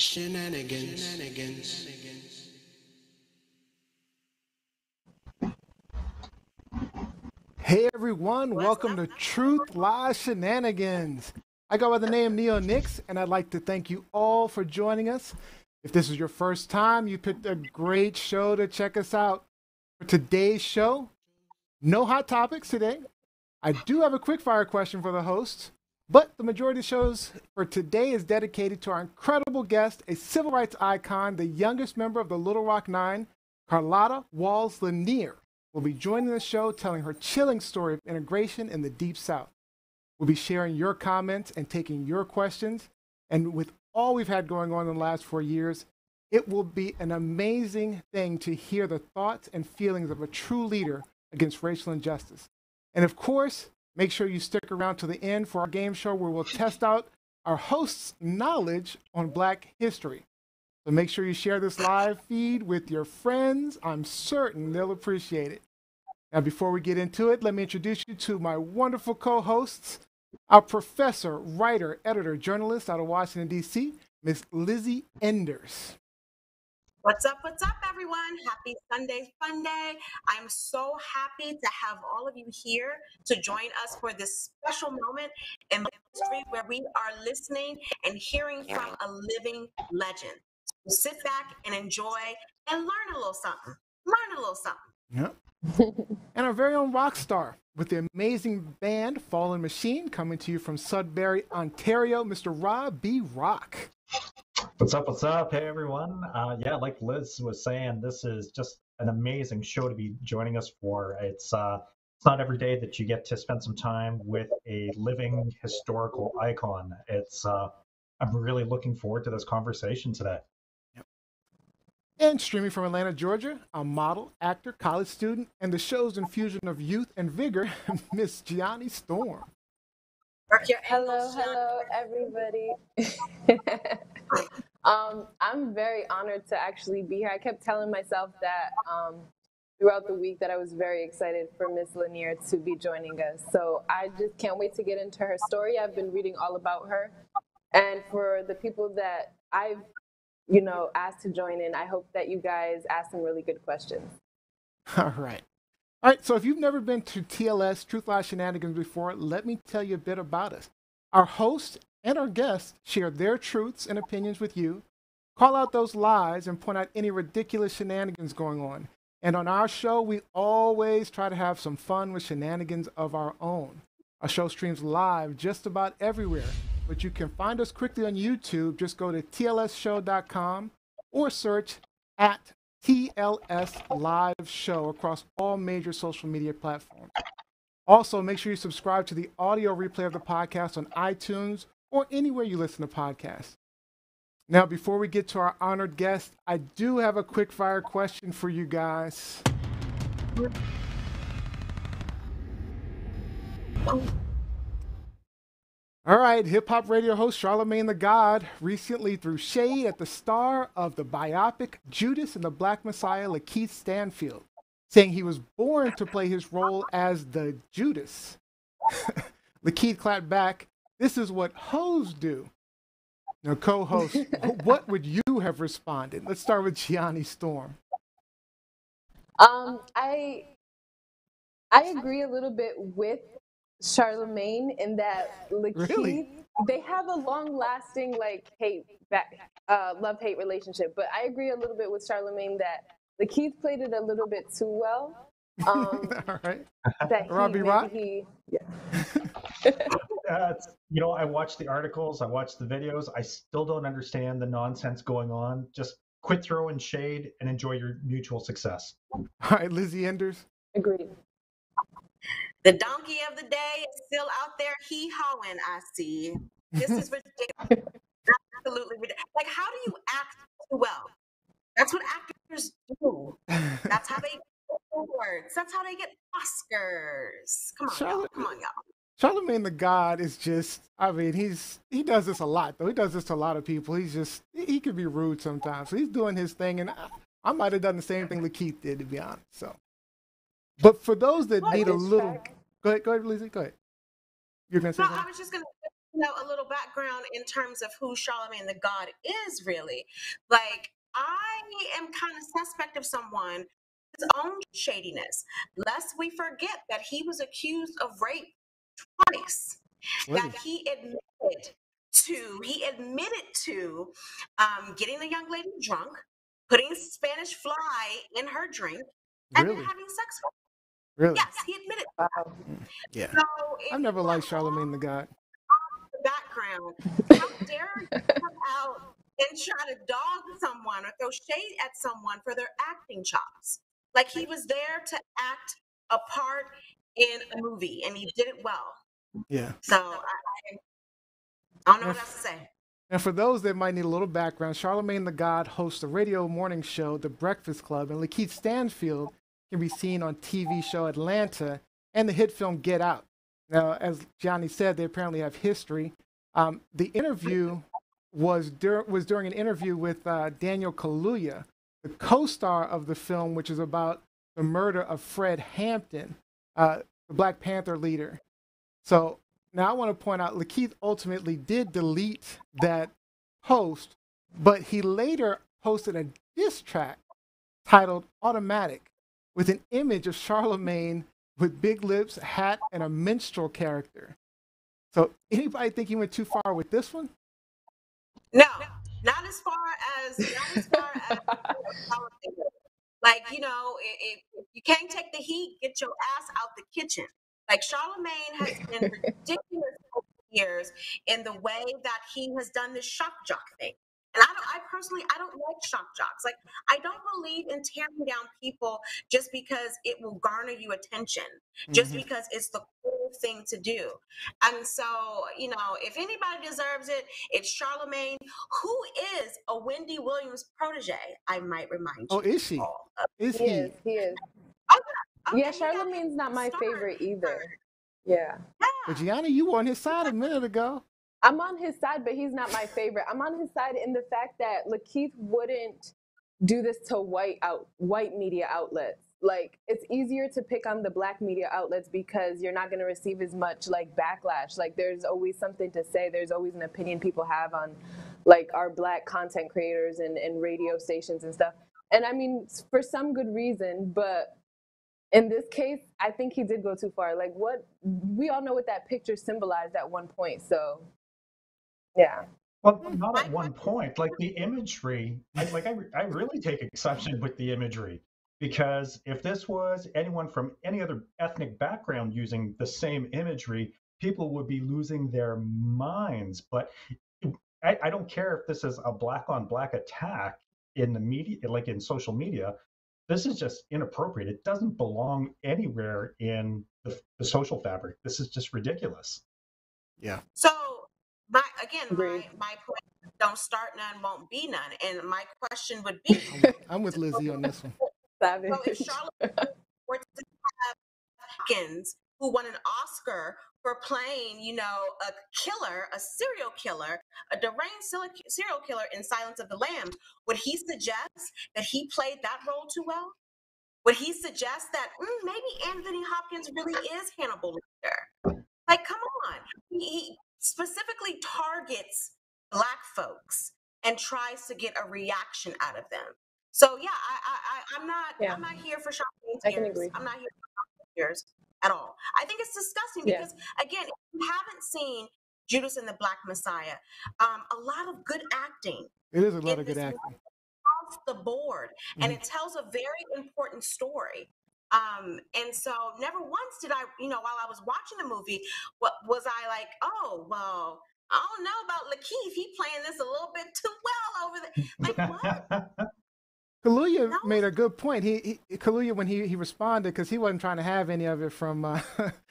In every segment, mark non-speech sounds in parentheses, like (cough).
Shenanigans. Shenanigans. Hey everyone, welcome to Truth Lies Shenanigans. I go by the name Nio Nyx, and I'd like to thank you all for joining us. If this is your first time, you picked a great show to check us out. For today's show, no hot topics today. I do have a quick fire question for the hosts, but the majority of shows for today is dedicated to our incredible guest, a civil rights icon, the youngest member of the Little Rock Nine, Carlotta Walls Lanier will be joining the show telling her chilling story of integration in the Deep South. We'll be sharing your comments and taking your questions. And with all we've had going on in the last four years, it will be an amazing thing to hear the thoughts and feelings of a true leader against racial injustice. And of course, make sure you stick around to the end for our game show where we'll test out our hosts' knowledge on Black history. So make sure you share this live feed with your friends. I'm certain they'll appreciate it. Now, before we get into it, let me introduce you to my wonderful co hosts, our professor, writer, editor, journalist out of Washington, D.C., Miss Lizzie Enders. What's up? What's up, everyone? Happy Sunday, Fun Day. I'm so happy to have all of you here to join us for this special moment in history where we are listening and hearing from a living legend. So sit back and enjoy and learn a little something. Learn a little something. Yep. (laughs) and our very own rock star with the amazing band Fallen Machine coming to you from Sudbury, Ontario, Mr. Rob B. Rock. What's up? What's up? Hey, everyone. Uh, yeah, like Liz was saying, this is just an amazing show to be joining us for. It's uh, it's not every day that you get to spend some time with a living historical icon. It's uh, I'm really looking forward to this conversation today. And streaming from Atlanta, Georgia, a model, actor, college student, and the show's infusion of youth and vigor, (laughs) Miss Gianni Storm. Hello, hello, everybody. (laughs) um, I'm very honored to actually be here. I kept telling myself that um, throughout the week that I was very excited for Miss Lanier to be joining us. So I just can't wait to get into her story. I've been reading all about her. And for the people that I've you know, asked to join in. I hope that you guys ask some really good questions. (laughs) All right. All right, so if you've never been to TLS Truth Lies Shenanigans before, let me tell you a bit about us. Our hosts and our guests share their truths and opinions with you, call out those lies, and point out any ridiculous shenanigans going on. And on our show, we always try to have some fun with shenanigans of our own. Our show streams live just about everywhere, but you can find us quickly on YouTube. Just go to tlsshow.com or search at TLS Live Show across all major social media platforms. Also, make sure you subscribe to the audio replay of the podcast on iTunes or anywhere you listen to podcasts. Now, before we get to our honored guest, I do have a quick fire question for you guys. All right, hip hop radio host Charlemagne the God recently threw shade at the star of the biopic Judas and the Black Messiah, Lakeith Stanfield, saying he was born to play his role as the Judas. (laughs) Lakeith clapped back, This is what hoes do. Now, co host, (laughs) what would you have responded? Let's start with Gianni Storm. Um, I I agree a little bit with Charlemagne and that Lakeith, really? they have a long lasting like hate back uh, love hate relationship. But I agree a little bit with Charlemagne that Lakeith played it a little bit too well. Um, (laughs) All right. That he, Robbie Rock? He, yeah. (laughs) uh, you know, I watched the articles, I watched the videos. I still don't understand the nonsense going on. Just quit throwing shade and enjoy your mutual success. All right, Lizzie Enders. Agreed. The donkey of the day is still out there hee hawing, I see. This is ridiculous. Absolutely ridiculous. Like, how do you act too well? That's what actors do. That's how they get awards. That's how they get Oscars. Come on, Charlotte, y'all. Come on, y'all. Charlemagne the God is just, I mean, he's he does this a lot though. He does this to a lot of people. He's just he can be rude sometimes. So he's doing his thing, and I, I might have done the same thing Lakeith did, to be honest. So but for those that need a little, go ahead, go ahead, Lizzie, go ahead. You're gonna say. No, something? I was just gonna you know, a little background in terms of who Charlemagne the God is really. Like, I am kind of suspect of someone his own shadiness, lest we forget that he was accused of rape twice. Really? That he admitted to, he admitted to um, getting the young lady drunk, putting Spanish fly in her drink, and Really? then having sex with Really? Yes, he admitted. Wow. Yeah. So I've never liked Charlemagne the God. the background. How dare you come out and try to dog someone or throw shade at someone for their acting chops? Like he was there to act a part in a movie and he did it well. Yeah. So I, I, I don't know what else to say. And for those that might need a little background, Charlemagne the God hosts a radio morning show, The Breakfast Club, and Lakeith Stanfield can be seen on TV show Atlanta and the hit film Get Out. Now, as Gianni said, they apparently have history. Um, the interview was, dur- was during an interview with uh, Daniel Kaluuya, the co-star of the film, which is about the murder of Fred Hampton, uh, the Black Panther leader. So now I want to point out Lakeith ultimately did delete that post, but he later posted a diss track titled Automatic with an image of Charlemagne with big lips, hat, and a minstrel character. So anybody think he went too far with this one? No, not as far as not as far as (laughs) like you know, if, if you can't take the heat, get your ass out the kitchen. Like Charlemagne has been (laughs) ridiculous over the years in the way that he has done this shock jock thing. And I don't, I personally, I don't like shock jocks. Like, I don't believe in tearing down people just because it will garner you attention, just Mhm. because it's the cool thing to do. And so, you know, if anybody deserves it, it's Charlemagne, who is a Wendy Williams protege, I might remind you. Oh, is she? all. Is He he? is. He is. Okay, Yeah, you Charlemagne's not my started. favorite either. Yeah. But Gianna, you were on his side a minute ago. I'm on his side, but he's not my favorite. I'm on his side in the fact that Lakeith wouldn't do this to white out white media outlets. Like it's easier to pick on the black media outlets because you're not going to receive as much like backlash. Like there's always something to say. There's always an opinion people have on like our black content creators and, and radio stations and stuff. And I mean, for some good reason, but in this case, I think he did go too far. Like what we all know what that picture symbolized at one point. So yeah. Well, not at one point. Like the imagery, I, like I, I really take exception with the imagery because if this was anyone from any other ethnic background using the same imagery, people would be losing their minds. But I, I don't care if this is a black on black attack in the media, like in social media. This is just inappropriate. It doesn't belong anywhere in the, the social fabric. This is just ridiculous. Yeah. So my again, my Agreed. my point: don't start none, won't be none. And my question would be: (laughs) I'm with Lizzie on this one. (laughs) Savage. So if Charlotte were to have Hopkins, who won an Oscar for playing, you know, a killer, a serial killer, a deranged serial- serial killer in Silence of the Lambs, would he suggest that he played that role too well? Would he suggest that mm, maybe Anthony Hopkins really is Hannibal Lecter? Like, come on. He, he specifically targets black folks and tries to get a reaction out of them. So yeah, I, I, I I'm not Yeah. I'm not here for Charlemagne's I can agree. I'm not here for Charlemagne's ears at all. I think it's disgusting Yeah. because again, if you haven't seen Judas and the Black Messiah, um, a lot of good acting It is a lot of good acting. off the board, and Mhm. it tells a very important story. Um, and so never once did I, you know, while I was watching the movie, what was I like, oh well, I don't know about Lakeith. He playing this a little bit too well over there. Like what? (laughs) Kaluuya No. made a good point. He, he Kaluuya when he, he responded because he wasn't trying to have any of it from uh,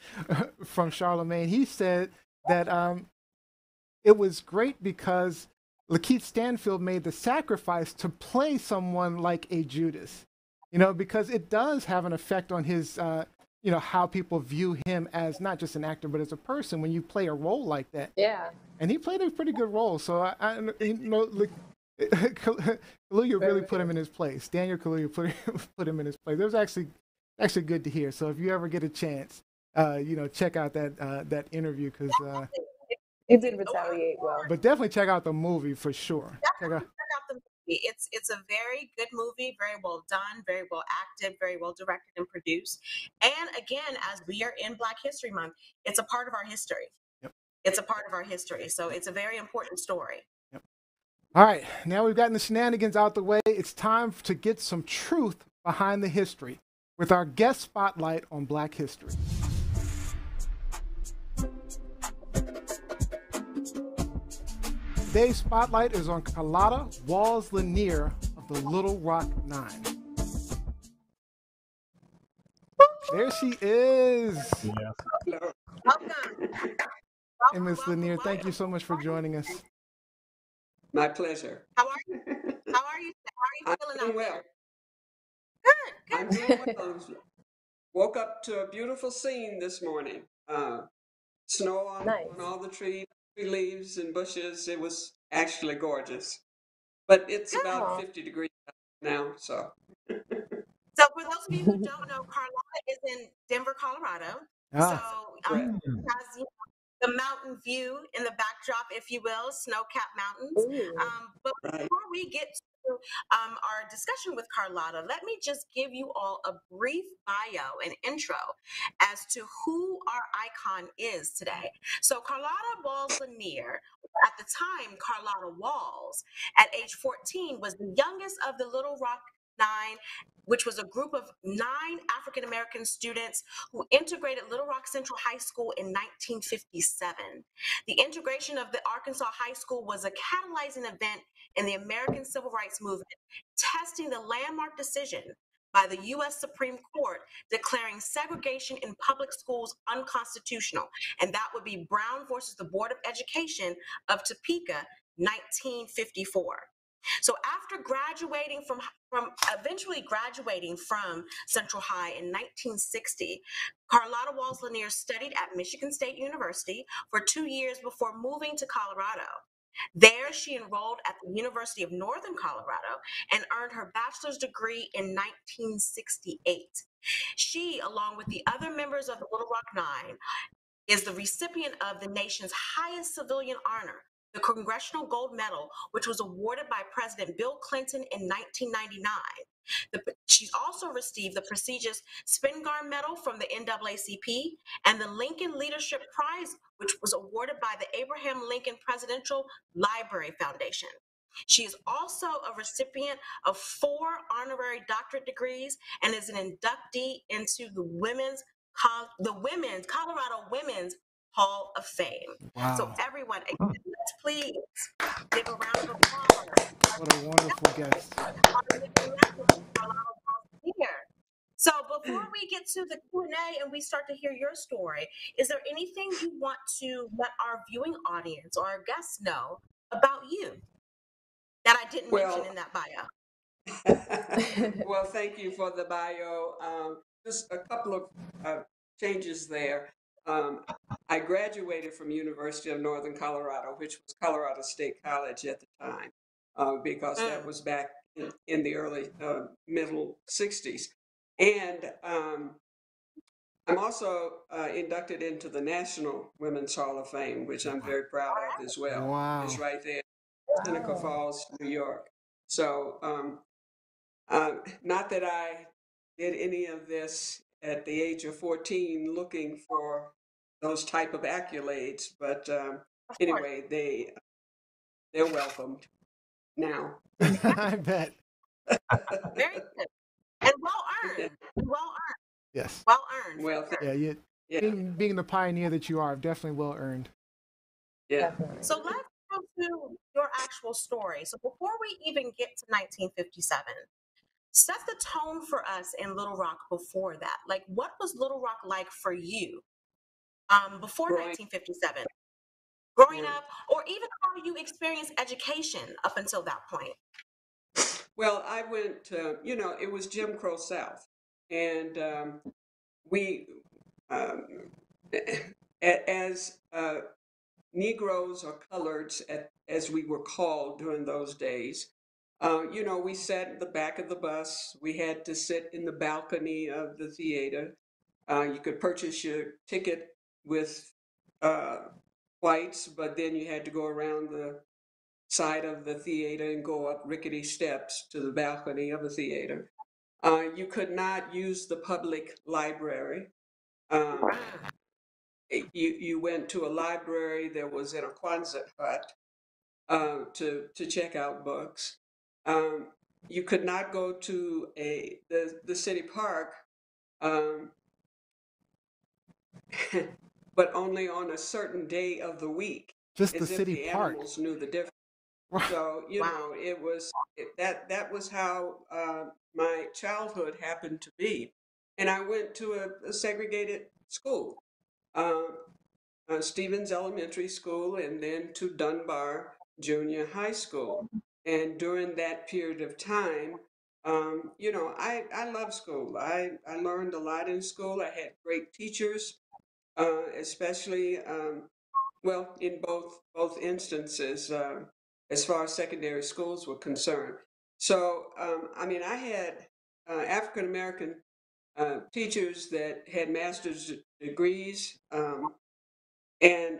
(laughs) from Charlemagne. He said that um, it was great because Lakeith Stanfield made the sacrifice to play someone like a Judas. You know, because it does have an effect on his uh, you know how people view him as not just an actor but as a person when you play a role like that. yeah. And he played a pretty good role. So I, I you know, look, (laughs) Kaluuya really put him in his place. Daniel Kaluuya put (laughs) put him in his place. It was actually actually good to hear. So if you ever get a chance, uh, you know, check out that uh, that interview because uh, It did retaliate well. But definitely check out the movie for sure. Check out. check out the movie. It's it's a very good movie, very well done, very well acted, very well directed and produced. And again, as we are in Black History Month, it's a part of our history. Yep. It's a part of our history. So it's a very important story. Yep. All right, now we've gotten the shenanigans out the way. It's time to get some truth behind the history with our guest spotlight on Black history. Today's spotlight is on Carlotta Walls Lanier of the Little Rock Nine. There she is. Yes. Welcome. Hey, Miss Lanier, thank you so much for joining us. My pleasure. How are you? How are you? How are I'm you feeling doing out well. there? I'm doing well. Woke up to a beautiful scene this morning. Uh, snow on, Nice. on all the tree, tree leaves and bushes. It was actually gorgeous. But it's Good. about 50 degrees now, so So for those of you who (laughs) don't know, Carlotta is in Denver, Colorado. Ah, So um, correct. has you know, the mountain view in the backdrop, if you will, snow-capped mountains. Ooh. Um, but Right. before we get to um, our discussion with Carlotta, let me just give you all a brief bio and intro as to who our icon is today. So Carlotta Walls Lanier, at the time Carlotta Walls, at age 14, was the youngest of the Little Rock Nine, which was a group of nine African American students who integrated Little Rock Central High School in 1957. The integration of the Arkansas High School was a catalyzing event in the American Civil Rights Movement, testing the landmark decision by the U.S. Supreme Court declaring segregation in public schools unconstitutional. And that would be Brown versus the Board of Education of Topeka, 1954. So after graduating from from eventually graduating from Central High in 1960, Carlotta Walls Lanier studied at Michigan State University for two years before moving to Colorado. There, she enrolled at the University of Northern Colorado and earned her bachelor's degree in 1968. She, along with the other members of the Little Rock Nine, is the recipient of the nation's highest civilian honor, the Congressional Gold Medal, which was awarded by President Bill Clinton in 1999. The, she's also received the prestigious Spingarn Medal from the NAACP and the Lincoln Leadership Prize, which was awarded by the Abraham Lincoln Presidential Library Foundation. She is also a recipient of four honorary doctorate degrees and is an inductee into the Women's the Women's Colorado Women's Hall of Fame. wow. So everyone, please give a round of applause. What a wonderful guest. So before we get to the Q&A and we start to hear your story, is there anything you want to let our viewing audience or our guests know about you that I didn't Well- mention in that bio? (laughs) well, thank you for the bio. Um, just a couple of uh, changes there. Um, I graduated from University of Northern Colorado, which was Colorado State College at the time, uh, because that Mm. was back in, in the early uh, middle '60s. And um, I'm also uh, inducted into the National Women's Hall of Fame, which I'm very proud of as well. Wow. It's right there, Seneca Falls, New York. So, um, um, not that I did any of this at the age of 14 looking for those type of accolades, but um, anyway, they they're welcomed now. (laughs) (laughs) I bet. Very (laughs) good. And well earned. Well earned. Yes. Well earned. Well, th- Yeah, you, yeah, being, being the pioneer that you are, definitely well earned. yeah. Definitely. So let's go to your actual story. So before we even get to 1957, set the tone for us in Little Rock before that. Like, what was Little Rock like for you um, before Growing- 1957? Growing Yeah. up, or even how you experienced education up until that point. Well, I went to, you know, it was Jim Crow South. And um, we, um, (laughs) as uh, Negroes or coloreds, as we were called during those days, uh, you know, we sat in the back of the bus. We had to sit in the balcony of the theater. Uh, you could purchase your ticket with uh, whites, but then you had to go around the side of the theater and go up rickety steps to the balcony of the theater. Uh, you could not use the public library. Um, you you went to a library that was in a Quonset hut uh, to to check out books. Um, you could not go to a the the city park, um, (laughs) but only on a certain day of the week, Just the city the park. animals knew the difference. So you Wow. know, it was it, that that was how uh, my childhood happened to be, and I went to a, a segregated school, uh, uh, Stevens Elementary School, and then to Dunbar Junior High School. And during that period of time, um, you know, I I love school. I I learned a lot in school. I had great teachers, uh, especially um, well in both both instances. Uh, as far as secondary schools were concerned. So, um, I mean, I had uh, African American uh, teachers that had master's degrees, um, and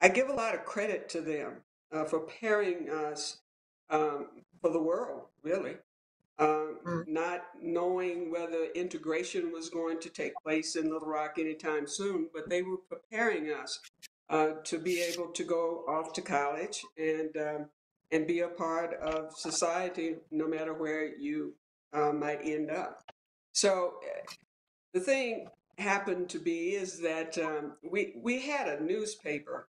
I give a lot of credit to them uh, for preparing us um, for the world, really. Um, Mm. not knowing whether integration was going to take place in Little Rock anytime soon, but they were preparing us uh, to be able to go off to college and um, and be a part of society, no matter where you uh, might end up. So uh, the thing happened to be is that um, we we had a newspaper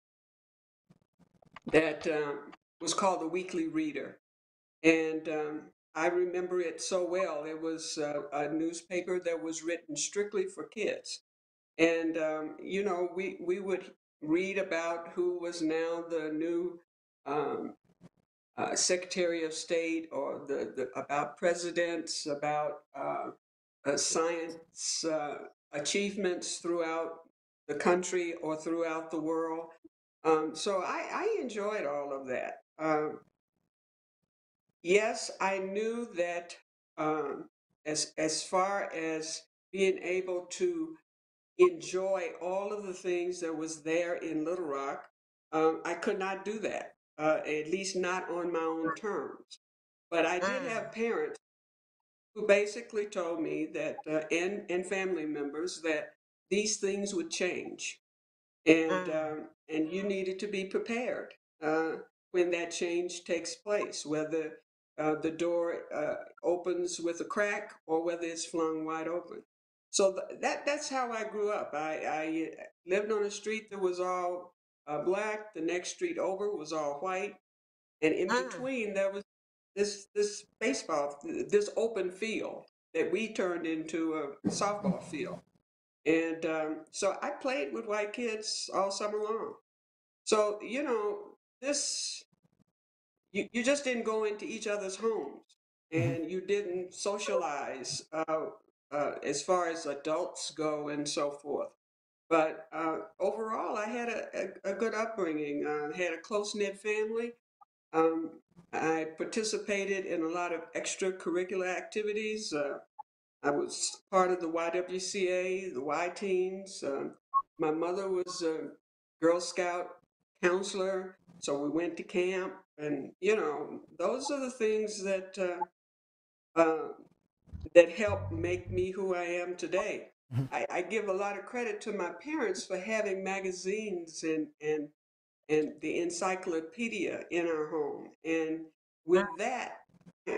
that um, was called the Weekly Reader, and um, I remember it so well. It was uh, a newspaper that was written strictly for kids. And um, you know, we we would read about who was now the new um, uh, Secretary of State, or the, the about presidents, about uh, uh, science uh, achievements throughout the country or throughout the world. Um, so I, I enjoyed all of that. Um, yes, I knew that um, as as far as being able to enjoy all of the things that was there in Little Rock, um, I could not do that, uh, at least not on my own terms. But I did have parents who basically told me that, uh, and and family members that these things would change, and Mm. um, and you needed to be prepared uh, when that change takes place, whether uh, the door uh, opens with a crack or whether it's flung wide open. So th- that that's how I grew up. I, I lived on a street that was all uh, black. The next street over was all white, and in Mm. between there was this this baseball, this open field that we turned into a softball field. And um, so I played with white kids all summer long. So you know this, you, you just didn't go into each other's homes, Mhm. and you didn't socialize uh, uh, as far as adults go and so forth. But uh, overall, I had a, a, a good upbringing. Uh, had a close knit family. Um, I participated in a lot of extracurricular activities. Uh, I was part of the YWCA, the Y Teens. Um, my mother was a Girl Scout counselor, so we went to camp, and you know, those are the things that uh, uh, that helped make me who I am today. Mhm. I, I give a lot of credit to my parents for having magazines and and and the encyclopedia in our home, and with that,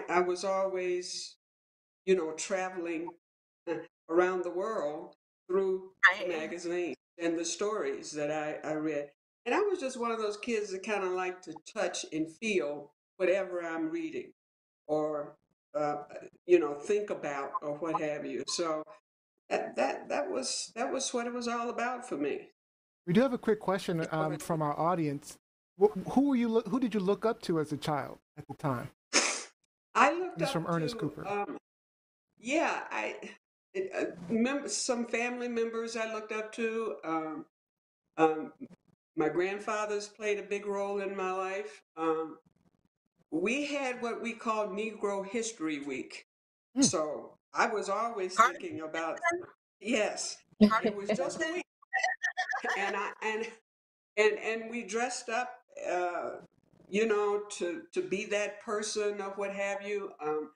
I was always, you know, traveling uh, around the world through magazines and the stories that I, I read. And I was just one of those kids that kind of like to touch and feel whatever I'm reading or, uh, you know, think about or what have you. So that, that, that was, that was what it was all about for me. We do have a quick question um, from our audience. Who were you? Look, who did you look up to as a child at the time? I looked This up from Ernest to, Cooper. Um, yeah, I it, uh, remember some family members I looked up to. Um, um, my grandfathers played a big role in my life. Um, we had what we called Negro History Week, Hmm. so I was always thinking about yes, it was just a week, and I and and and we dressed up, uh, you know, to to be that person or what have you. Um,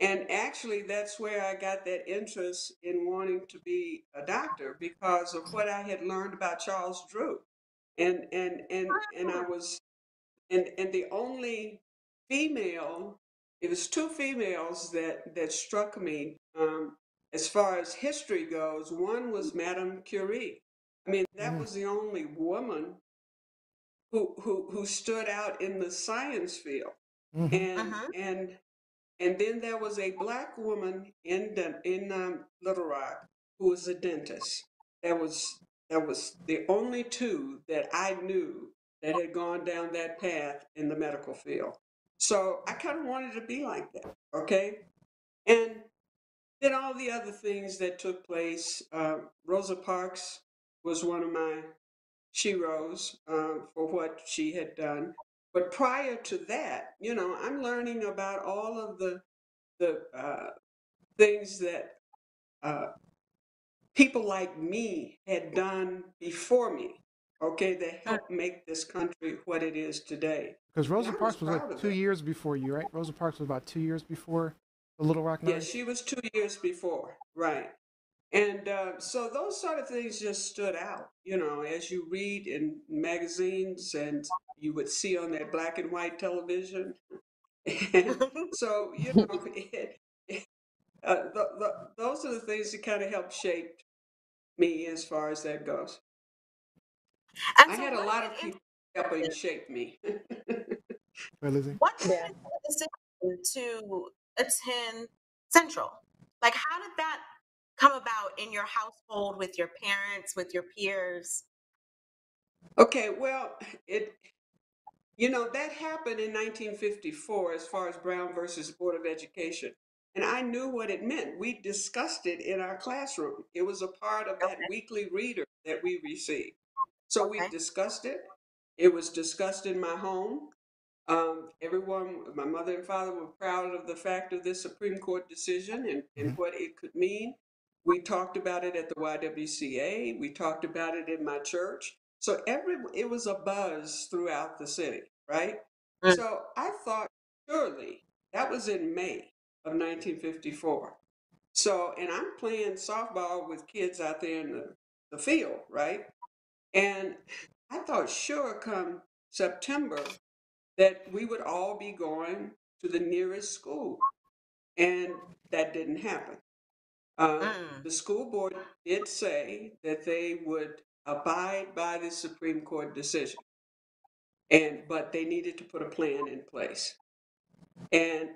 and actually, that's where I got that interest in wanting to be a doctor because of what I had learned about Charles Drew, and and and and I was, and and the only female, it was two females that that struck me um, as far as history goes. One was Madame Curie. I mean, that Mm. was the only woman who who who stood out in the science field, Mhm. and Uh-huh. and and then there was a black woman in in um, Little Rock who was a dentist. That was that was the only two that I knew that had gone down that path in the medical field. So I kind of wanted to be like that. Okay, and then all the other things that took place. Uh, Rosa Parks was one of my sheroes uh, for what she had done. But prior to that, you know, I'm learning about all of the the uh, things that uh, people like me had done before me. Okay, that helped make this country what it is today. Because Rosa Parks was like two that. years before you, right? Rosa Parks was about two years before the Little Rock Nine. Yes, she was two years before, right? And uh, so those sort of things just stood out, you know, as you read in magazines and you would see on that black and white television. (laughs) And (laughs) so, you know, (laughs) it, it, uh, the, the, those are the things that kind of helped shape me as far as that goes. And I so had a lot of made people helping shape me. (laughs) Right, What Yeah. the decision to attend Central? Like, how did that come about in your household with your parents, with your peers? Okay, well, it, you know, that happened in 1954 as far as Brown versus Board of Education. And I knew what it meant. We discussed it in our classroom. It was a part of that Okay. weekly reader that we received. So we discussed it. It was discussed in my home. Um, everyone, my mother and father were proud of the fact of this Supreme Court decision and, and what it could mean. We talked about it at the YWCA. We talked about it in my church. So every it was a buzz throughout the city, right? Mm. So I thought surely that was in May of 1954. So and I'm playing softball with kids out there in the, the field, right? And I thought sure come September that we would all be going to the nearest school. And that didn't happen. Uh, Mm. the school board did say that they would abide by the Supreme Court decision. And but they needed to put a plan in place. And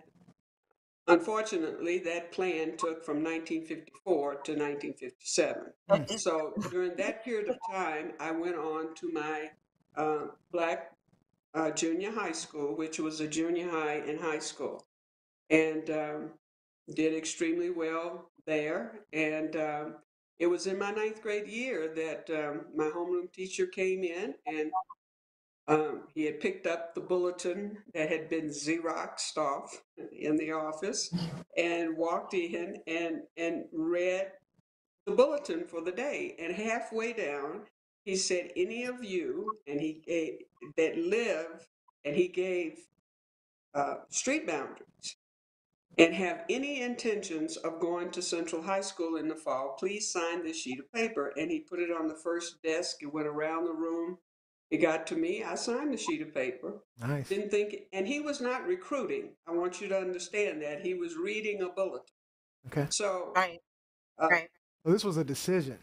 unfortunately, that plan took from 1954 to 1957. So during that period of time, I went on to my uh, black uh, junior high school, which was a junior high and high school, and um, did extremely well there. And um, it was in my ninth grade year that um, my homeroom teacher came in and um, he had picked up the bulletin that had been Xeroxed off in the office and walked in and, and read the bulletin for the day. And halfway down, he said, Any of you, and he gave, that live, and he gave uh, street boundaries and have any intentions of going to Central High School in the fall, please sign this sheet of paper. And he put it on the first desk. and went around the room. It got to me. I signed the sheet of paper. Nice. Didn't think, and he was not recruiting. I want you to understand that. He was reading a bulletin. Okay. So Right. Uh, right. So this was a decision.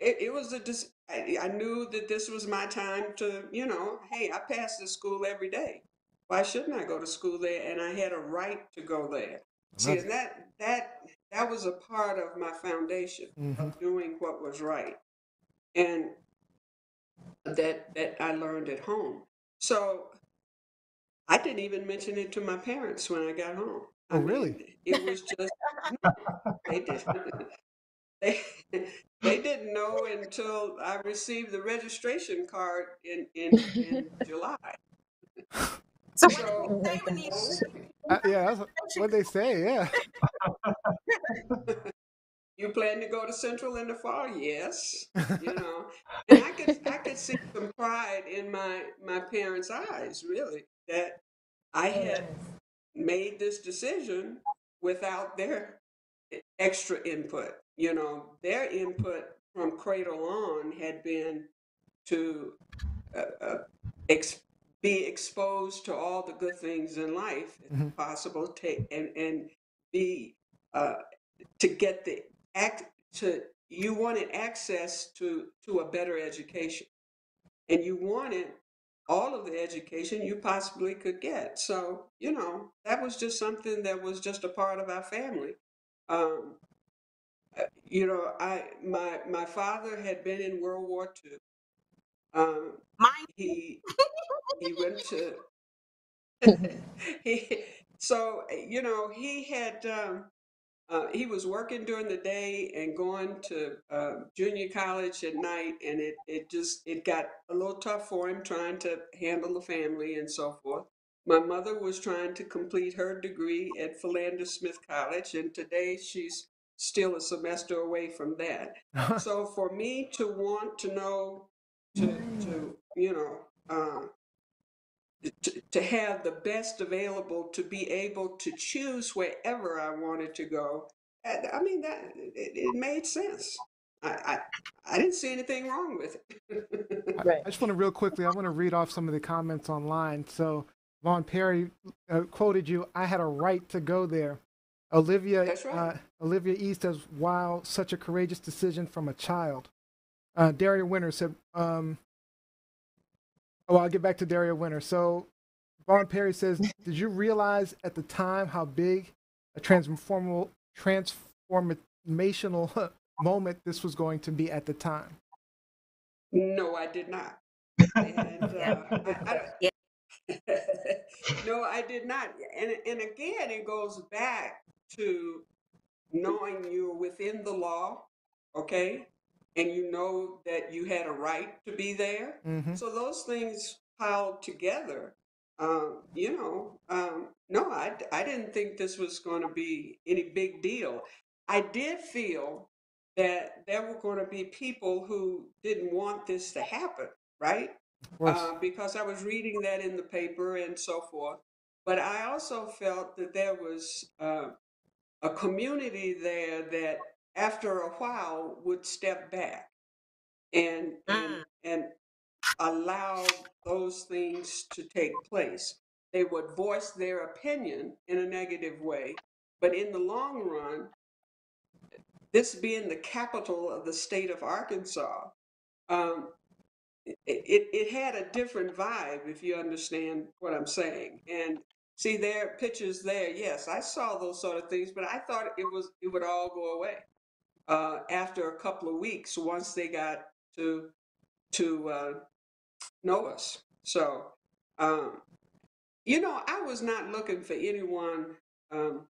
it, it was a dis- I, I knew that this was my time to you know hey i pass this school every day why shouldn't i go to school there and i had a right to go there see and that that that was a part of my foundation Mhm. of doing what was right and that that i learned at home so i didn't even mention it to my parents when i got home I Oh, mean, really? it was just they did (laughs) they they didn't know until I received the registration card in in, in July. So what did they say when you? Uh, yeah, (laughs) what they say. Yeah. (laughs) You plan to go to Central in the fall? Yes. You (laughs) know, and I could I could see some pride in my my parents' eyes, really, that I had made this decision without their extra input. You know, their input from cradle on had been to uh, uh, ex- be exposed to all the good things in life, if Mhm. possible, take and and be uh, to get the act to you wanted access to to a better education, and you wanted all of the education you possibly could get. So you know that was just something that was just a part of our family. Um, uh, you know, I my my father had been in World War II. Um, Mine. he he went to (laughs) (laughs) he so you know he had um, uh, he was working during the day and going to uh, junior college at night and it, it just it got a little tough for him trying to handle the family and so forth. My mother was trying to complete her degree at philander smith college and today she's still a semester away from that. (laughs) So for me to want to know to to you know um, to, to have the best available to be able to choose wherever I wanted to go. And, I mean that it, it made sense. I, I I didn't see anything wrong with it. (laughs) Right. I just want to real quickly. I want to read off some of the comments online. So Vaughn Perry uh, quoted you. I had a right to go there. Olivia That's right. uh, Olivia E says, "Wow, such a courageous decision from a child." Uh, Daria Winter said, um, "Oh, I'll get back to Daria Winter." So Vaughn Perry says, (laughs) "Did you realize at the time how big a transformable transformational (laughs) moment this was going to be at the time?" no, I did not. And, uh, I, I, (laughs) Yeah. no, I did not. And and again, it goes back to knowing you're within the law, okay, and you know that you had a right to be there. hmm So those things piled together, um, you know, um, no, I, I didn't think this was going to be any big deal. I did feel that there were going to be people who didn't want this to happen, right? Uh, because I was reading that in the paper and so forth. But I also felt that there was uh, a community there that, after a while, would step back and and Mm. and allow those things to take place. They would voice their opinion in a negative way, but in the long run, this being the capital of the state of Arkansas, um, it, it, it had a different vibe, if you understand what I'm saying. And see, there are pictures there. Yes, I saw those sort of things, but I thought it was it would all go away uh, after a couple of weeks once they got to to uh, know us. So, um, you know, I was not looking for anyone um,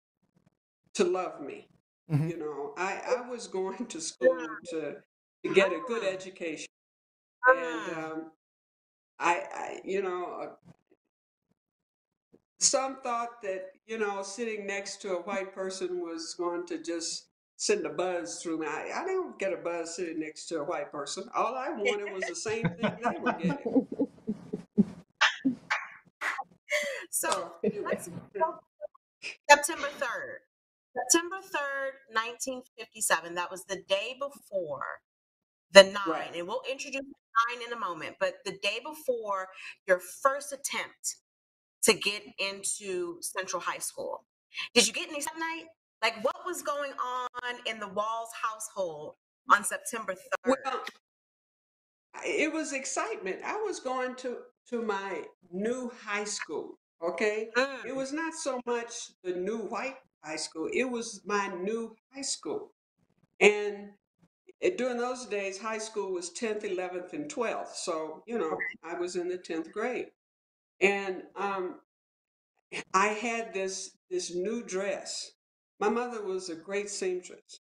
to love me. Mhm. You know, I, I was going to school to to get a good education, and Mm. um, I, I, you know, uh, some thought that you know sitting next to a white person was going to just send a buzz through me. I, I don't get a buzz sitting next to a white person. All I wanted was the same thing they were getting. So So, let's (laughs) September 3rd. September 3rd, 1957. That was the day before the nine. Right. And we'll introduce the nine in a moment, but the day before your first attempt to get into Central High School. Did you get any that night? Like what was going on in the Walls household on September 3rd? Well, it was excitement. I was going to to my new high school. Okay, Mm. it was not so much the new white high school. It was my new high school, and it, during those days, high school was tenth, eleventh, and twelfth. So you know, I was in the tenth grade, and um, I had this this new dress. My mother was a great seamstress,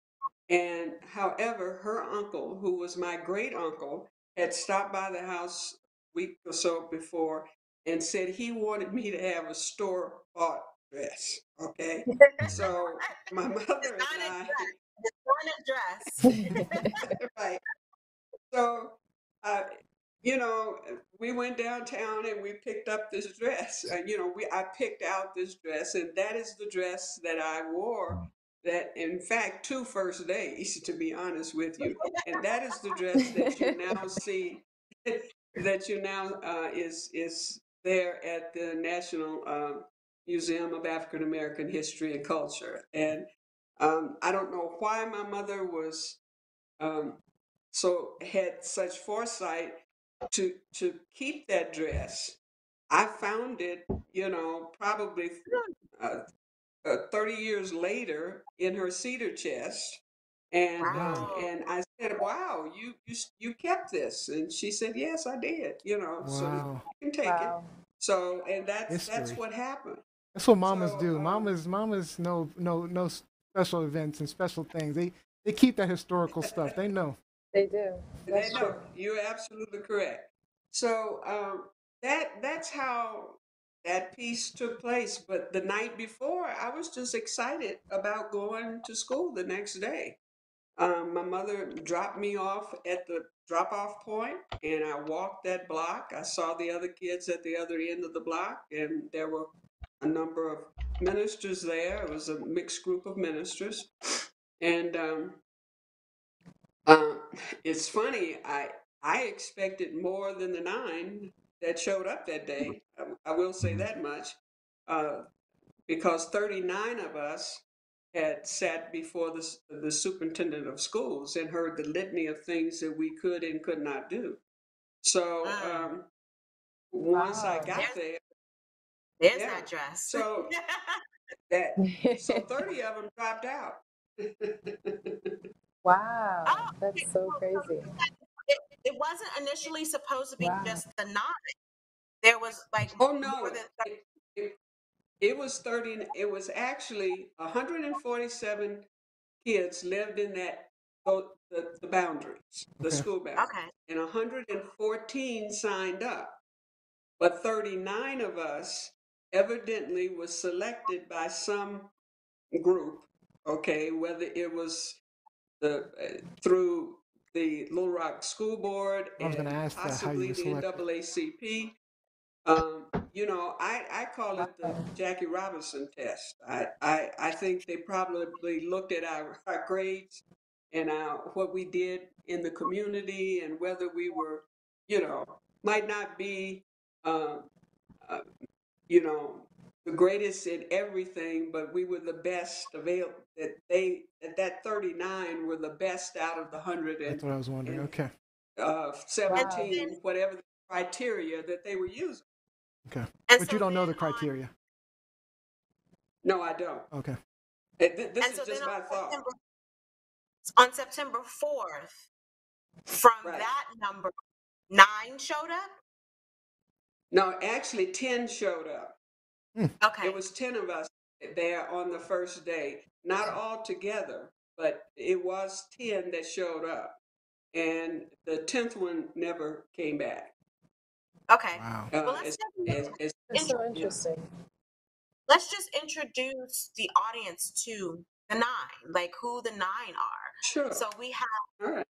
and however, her uncle, who was my great uncle, had stopped by the house a week or so before and said he wanted me to have a store bought dress. Okay, so my (laughs) mother and I, dress. Designer dress. (laughs) right. So uh, you know, we went downtown and we picked up this dress. Uh, you know, we I picked out this dress, and that is the dress that I wore. That, in fact, two first days, to be honest with you, and that is the dress that you (laughs) now see, (laughs) that you now uh, is is there at the National uh, Museum of African American History and Culture. And um, I don't know why my mother was um, so had such foresight to to keep that dress. I found it, you know, probably uh, uh, 30 years later in her cedar chest. And uh, Wow. and I said, "Wow, you you s- you kept this?" And she said, "Yes, I did." You know, so Wow. you can take it. Wow. So and that's that's History. what happened. That's what mamas So, do. um, Mamas, mamas know no no special events and special things. They they keep that historical stuff. They know. They do. They That's know true. you're absolutely correct. So um, that that's how that piece took place. But the night before, I was just excited about going to school the next day. Um, my mother dropped me off at the drop off point, and I walked that block. I saw the other kids at the other end of the block, and there were a number of ministers there. It was a mixed group of ministers. And um, it's funny, I, I expected more than the nine that showed up that day. I, (laughs) I will say that much. Uh, because 39 of us had sat before the, the superintendent of schools and heard the litany of things that we could and could not do. So Mm. um, once I got There's- there, There's Yeah. that dress. so (laughs) that so (laughs) 30 of them dropped out. Wow. Oh, That's so crazy. it, it wasn't initially supposed to be Wow. just the nine. There was like Oh more no, than it, it, it was 30, it was actually 147 kids lived in that, the, the boundaries, the Okay. school boundaries. okay. And 114 signed up. But 39 of us evidently was selected by some group, okay, whether it was the, uh, through the Little Rock School Board I was and ask that, how you possibly the. NAACP. Um, you know, I, I call it the Jackie Robinson test. I, I, I think they probably looked at our, (laughs) our grades and our, what we did in the community and whether we were, you know, might not be, uh, uh, you know, the greatest in everything, but we were the best available. That they, at that 39 were the best out of the 100 That's what I was wondering. and- Okay. uh, 17, whatever the criteria that they were using. Okay. And But so you don't know the criteria. No, I don't. Okay. Uh, th- This and is so just my on thought. September, on September 4th, from Right. that number, nine showed up. No, actually, 10 showed up. Okay. It was 10 of us there on the first day. Not all together, but it was 10 that showed up. And the 10th one never came back. okay. Wow. Uh, Well, let's as, just, as, as, That's so Yeah. interesting. let's just introduce the audience to the nine, like who the nine are. sure. So we have All right.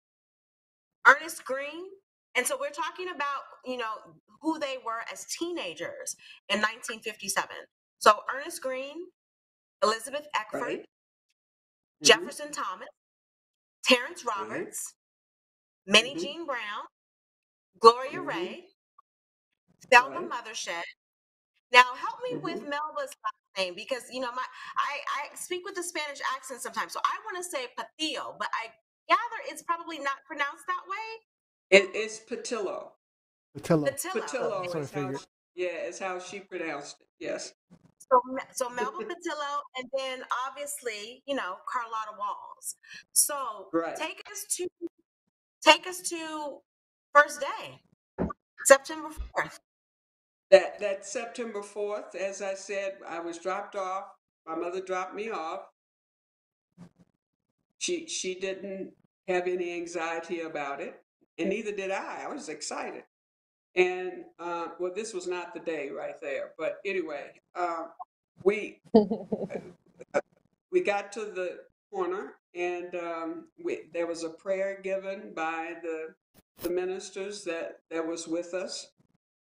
Ernest Green. And so we're talking about, you know, who they were as teenagers in 1957. So Ernest Green, Elizabeth Eckford, Right. Mhm. Jefferson Thomas, Terrence. Roberts, Minnie Mhm. Jean Brown, Gloria Mhm. Ray, Thelma Right. Mothershed. Now help me with Mhm. Melba's last name because you know my I, I speak with a Spanish accent sometimes, so I want to say Pattillo, but I gather it's probably not pronounced that way. It, it's Pattillo. Pattillo. Pattillo. Pattillo That's what I is how, figured. she, yeah, is how she pronounced it. Yes. So, Me- so Melba Pattillo, and then obviously, you know, Carlotta Walls. So Right. take us to take us to first day, September fourth. That that September 4th, as I said, I was dropped off. My mother dropped me off. She she didn't have any anxiety about it, and neither did I. I was excited. And uh, well, this was not the day right there, but anyway, uh, we (laughs) we got to the corner, and um, we, there was a prayer given by the the ministers that that was with us,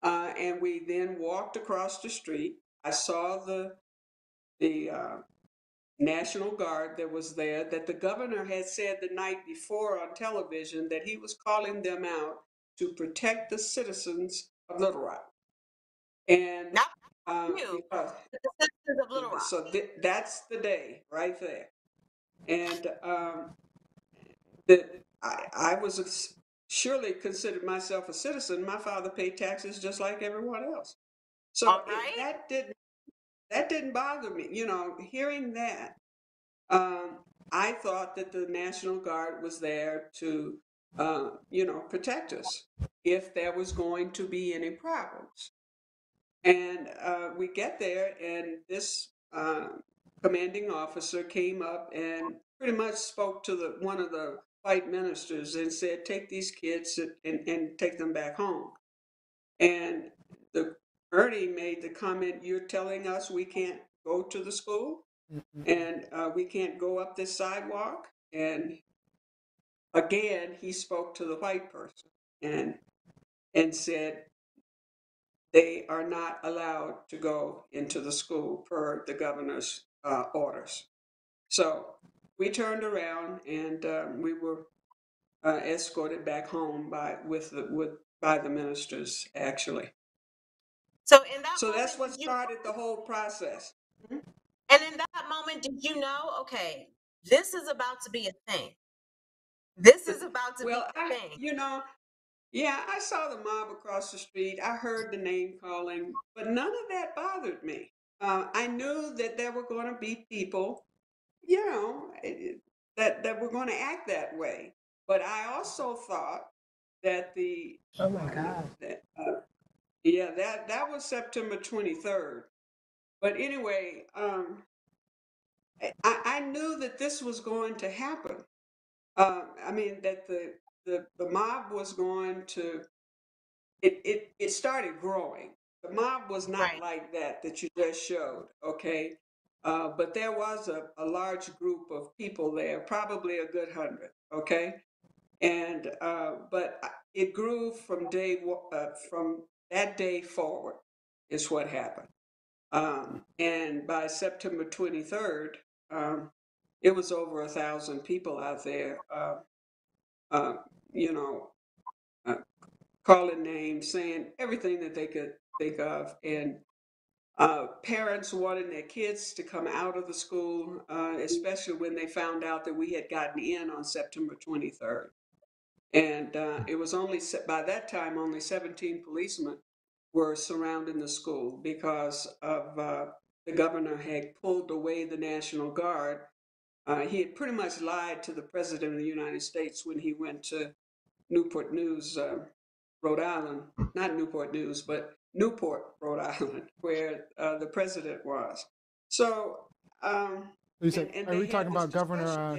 uh, and we then walked across the street. I saw the the uh, National Guard that was there. That the governor had said the night before on television that he was calling them out to protect the citizens of Little Rock, and Not uh, you. because The citizens of Little Rock. so th- that's the day right there. And um, that I, I was a surely considered myself a citizen. My father paid taxes just like everyone else. So right. that didn't that didn't bother me. You know, hearing that, um, I thought that the National Guard was there to, uh, you know, protect us if there was going to be any problems. And uh, we get there, and this uh, commanding officer came up and pretty much spoke to the one of the white ministers and said, "Take these kids and, and take them back home." And the Ernie made the comment, "You're telling us we can't go to the school and uh, we can't go up this sidewalk." And again, he spoke to the white person and and said, they are not allowed to go into the school per the governor's uh, orders. So we turned around and um, we were uh, escorted back home by with the with by the ministers actually. So in that So that's moment, what did you- started the whole process. And in that moment, did you know? Okay, this is about to be a thing. This is about to Well, be a I, thing. you know, yeah, I saw the mob across the street. I heard the name calling, but none of that bothered me. Uh, I knew that there were going to be people, you know, eh, that that were going to act that way. But I also thought that the Oh my God. that, uh, yeah, that that was September 23rd. But anyway, um, I, I knew that this was going to happen. Uh, I mean that the, the the mob was going to. It it it started growing. The mob was not Right. like that that you just showed, okay? Uh, but there was a, a large group of people there, probably a good hundred, okay? And uh, but I- it grew from day wa- uh, from that day forward is what happened. Um, and by September 23rd, um, it was over a thousand people out there, uh, uh, you know, uh, calling names, saying everything that they could think of, and uh, parents wanting their kids to come out of the school, uh, especially when they found out that we had gotten in on September 23rd. And uh, it was only by that time only 17 policemen were surrounding the school because of uh, the governor had pulled away the National Guard. Uh, he had pretty much lied to the president of the United States when he went to Newport News, uh, Rhode Island, not Newport News, but Newport, Rhode (laughs) Island, where uh, the president was. So, um, and- and are we talking about Governor? Uh,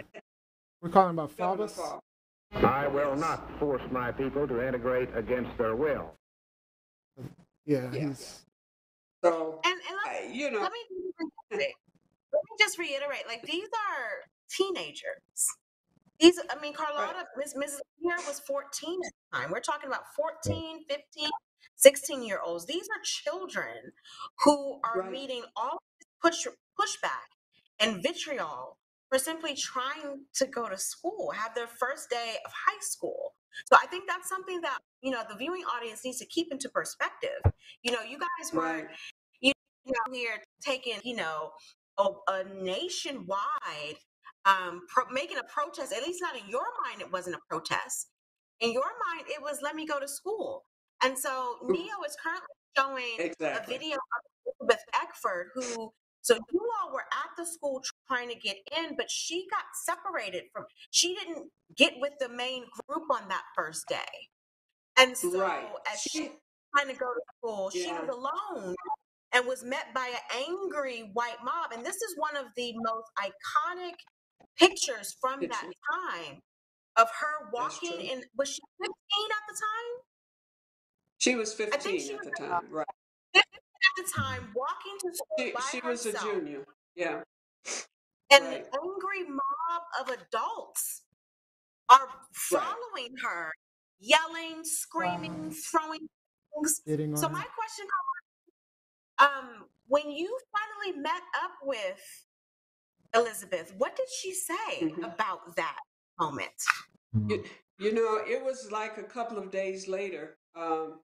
we're calling about. Faubus. I will not force my people to integrate against their will. Yeah, Yeah. he's. So, And and let, I, you know, let me let me just reiterate, like these are teenagers. These, I mean, Carlotta, Miss Mrs. LaNier was 14 at the time. We're talking about 14, 15, 16 year olds. These are children who are Right. meeting all this push pushback and vitriol for simply trying to go to school, have their first day of high school. So I think that's something that, you know, the viewing audience needs to keep into perspective. You know, you guys right. you know, here taking, you know, a, a nationwide um, pro- making a protest. At least not in your mind, it wasn't a protest. In your mind, it was let me go to school. And so Nio is currently showing a video of Elizabeth Eckford, who. So you all were at the school trying to get in, but she got separated from. She didn't get with the main group on that first day, and so right. as she She, trying to go to school. She was alone and was met by an angry white mob. And this is one of the most iconic pictures from that time of her walking in. Was she 15 at the time? she was 15 she at the time, right? At the time, walking to school She, by she was a junior. Yeah. and Right. an angry mob of adults are following her, yelling, screaming, throwing things. Hitting So her. my question, um, when you finally met up with Elizabeth, what did she say Mhm. about that moment? You, you know, it was like a couple of days later um,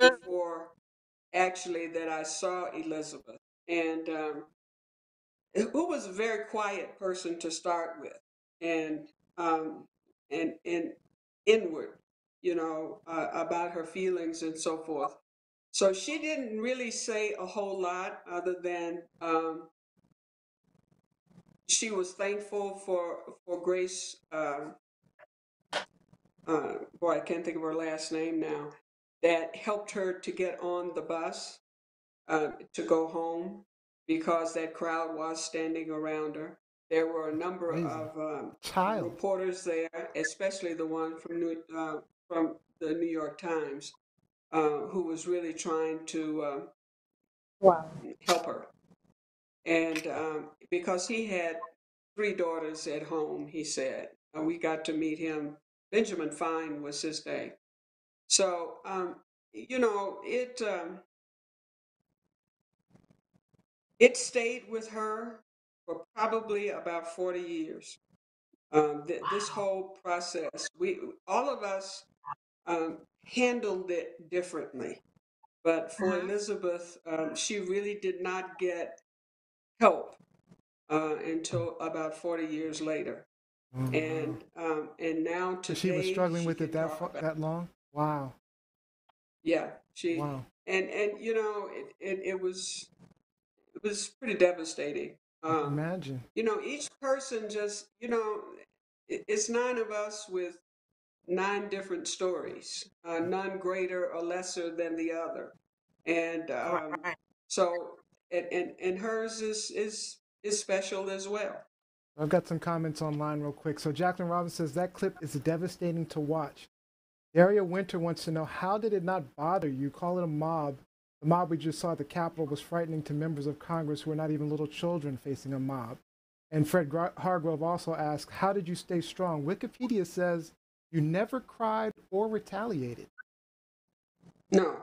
Mm. before actually that I saw Elizabeth, and um, who was a very quiet person to start with, and um, and and inward, you know, uh, about her feelings and so forth. So she didn't really say a whole lot other than um, she was thankful for for Grace. Um, uh, boy, I can't think of her last name now. That helped her to get on the bus uh, to go home because that crowd was standing around her. There were a number Amazing. of um, Child. reporters there, especially the one from New, uh, from the New York Times, uh, who was really trying to uh, Wow. help her. And um, because he had three daughters at home, he said, uh, we got to meet him. Benjamin Fine was his name. So, um, you know, it um, it stayed with her for probably about 40 years. Um, th- This whole process, we all of us um, handled it differently. But for Mhm. Elizabeth, um, she really did not get help uh, until about 40 years later. Wow. And um, and now today she was struggling with it can that talk fa- about- that long. Wow. yeah she Wow. and and you know it, it, it was it was pretty devastating. Um, Imagine. you know each person just you know it, it's nine of us with nine different stories, uh, none greater or lesser than the other, and um, Right. so and, and and hers is is is special as well. I've got some comments online real quick. So Jacqueline Robbins says that clip is devastating to watch. Daria Winter wants to know how did it not bother you? Call it a mob. The mob we just saw at the Capitol was frightening to members of Congress who are not even little children facing a mob. And Fred Hargrove also asks, how did you stay strong? Wikipedia says you never cried or retaliated. No.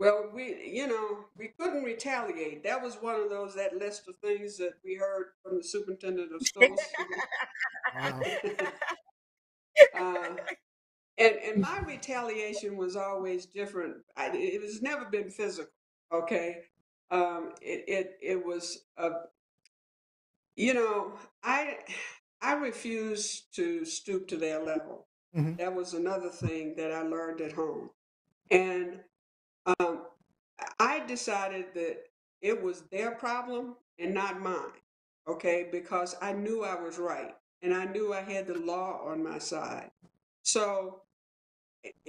Well, we, you know, we couldn't retaliate. That was one of those, that list of things that we heard from the superintendent of schools. (laughs) Wow. (laughs) uh, and, and my retaliation was always different. I, it has never been physical. Okay. Um, it, it, it was, a, you know, I, I refused to stoop to their level. Mhm. That was another thing that I learned at home. And um, I decided that it was their problem and not mine, okay? Because I knew I was right and I knew I had the law on my side. So,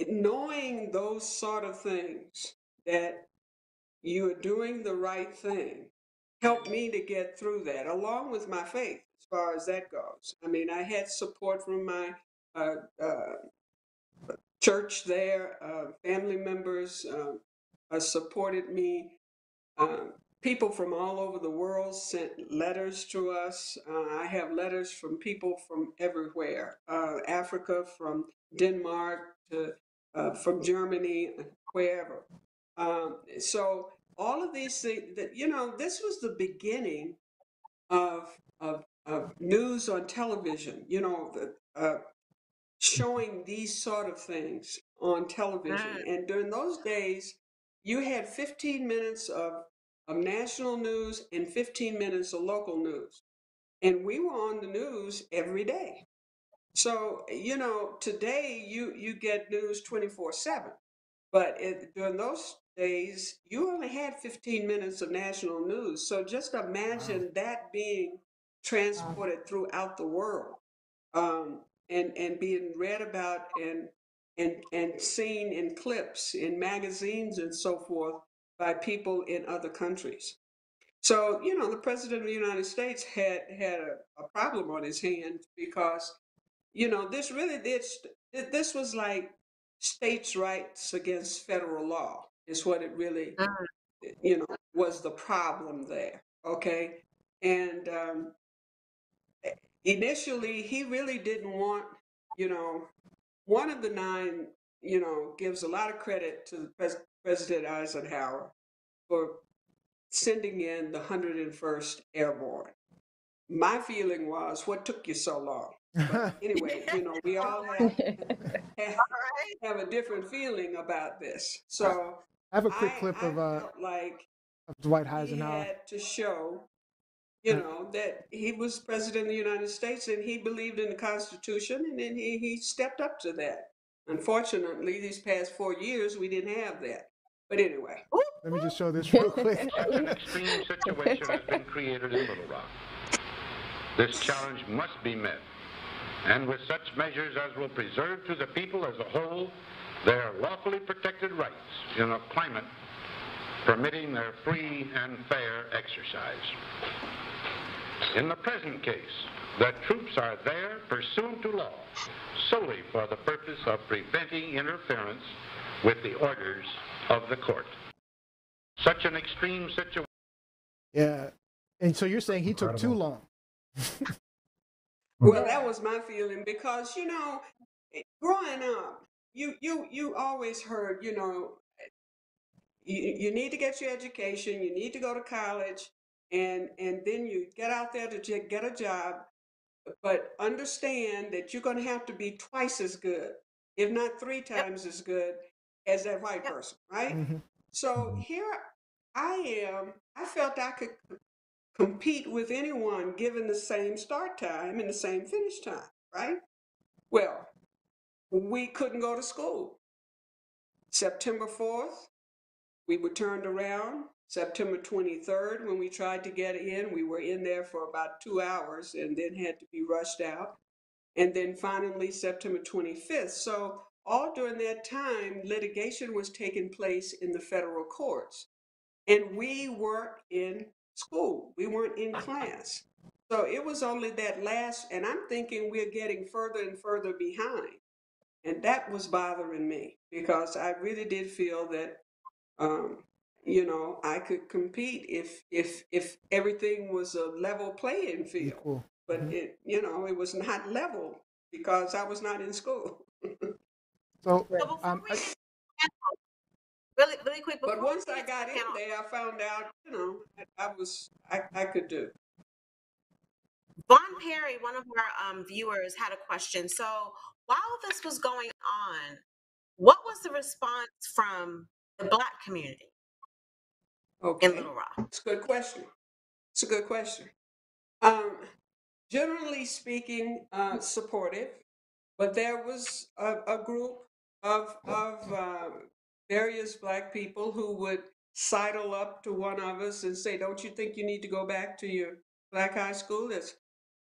knowing those sort of things that you are doing the right thing helped me to get through that, along with my faith, as far as that goes. I mean, I had support from my uh, uh, church there, uh, family members uh, uh, supported me. Um, people from all over the world sent letters to us. Uh, I have letters from people from everywhere uh, Africa, from Denmark, to, uh, from Germany, wherever. Um, so, all of these things that, you know, this was the beginning of, of, of news on television, you know, the, uh, showing these sort of things on television. And during those days, you had 15 minutes of, of national news and 15 minutes of local news. And we were on the news every day. So, you know, today you, you get news 24 7. But it, during those days, you only had 15 minutes of national news. So just imagine that being transported throughout the world um, and and being read about and and and seen in clips in magazines and so forth by people in other countries. So you know, the president of the United States had had a, a problem on his hands because you know this really this this was like states' rights against federal law is what it really Mm. you know was the problem there. Okay, and um, initially he really didn't want, you know, one of the nine, you know, gives a lot of credit to the Pres- President Eisenhower for sending in the 101st Airborne. My feeling was, what took you so long? But (laughs) anyway, you know, we all (laughs) have, have, have a different feeling about this. So I have a quick I, clip I of uh, felt like of Dwight he Eisenhower. had to show, you know, that he was president of the United States and he believed in the Constitution and then he, he stepped up to that. Unfortunately, these past four years, we didn't have that. But anyway, Let me just show this real (laughs) quick. An extreme situation has been created in Little Rock. This challenge must be met, and with such measures as will preserve to the people as a whole their lawfully protected rights in a climate permitting their free and fair exercise. In the present case, the troops are there pursuant to law solely for the purpose of preventing interference with the orders of the court. Such an extreme situation Yeah. And so you're saying he took too long. (laughs) well, that was my feeling because, you know, growing up, you, you, you always heard, you know, you, you need to get your education, you need to go to college, and, and then you get out there to get a job, but understand that you're going to have to be twice as good, if not three times as good as that white person, right? Mhm. So here I am. I felt I could compete with anyone given the same start time and the same finish time, right? Well, we couldn't go to school. September 4th, we were turned around. September 23rd, when we tried to get in, we were in there for about two hours and then had to be rushed out. And then finally, September 25th. So, all during that time, litigation was taking place in the federal courts. And we weren't in school, we weren't in class. So, it was only that last, and I'm thinking we're getting further and further behind. And that was bothering me because I really did feel that, um, you know, I could compete if if if everything was a level playing field. But it, you know, it was not level because I was not in school. (laughs) So So um, I- really, really quick. But once I got in there, I found out, you know, I, I was I, I could do. Vaughn Perry, one of our um, viewers, had a question. So while this was going on, what was the response from the Black community Okay. in Little Rock? It's a good question. It's a good question. Um, generally speaking, uh, supportive, but there was a, a group of of uh, various black people who would sidle up to one of us and say, "Don't you think you need to go back to your black high school? That's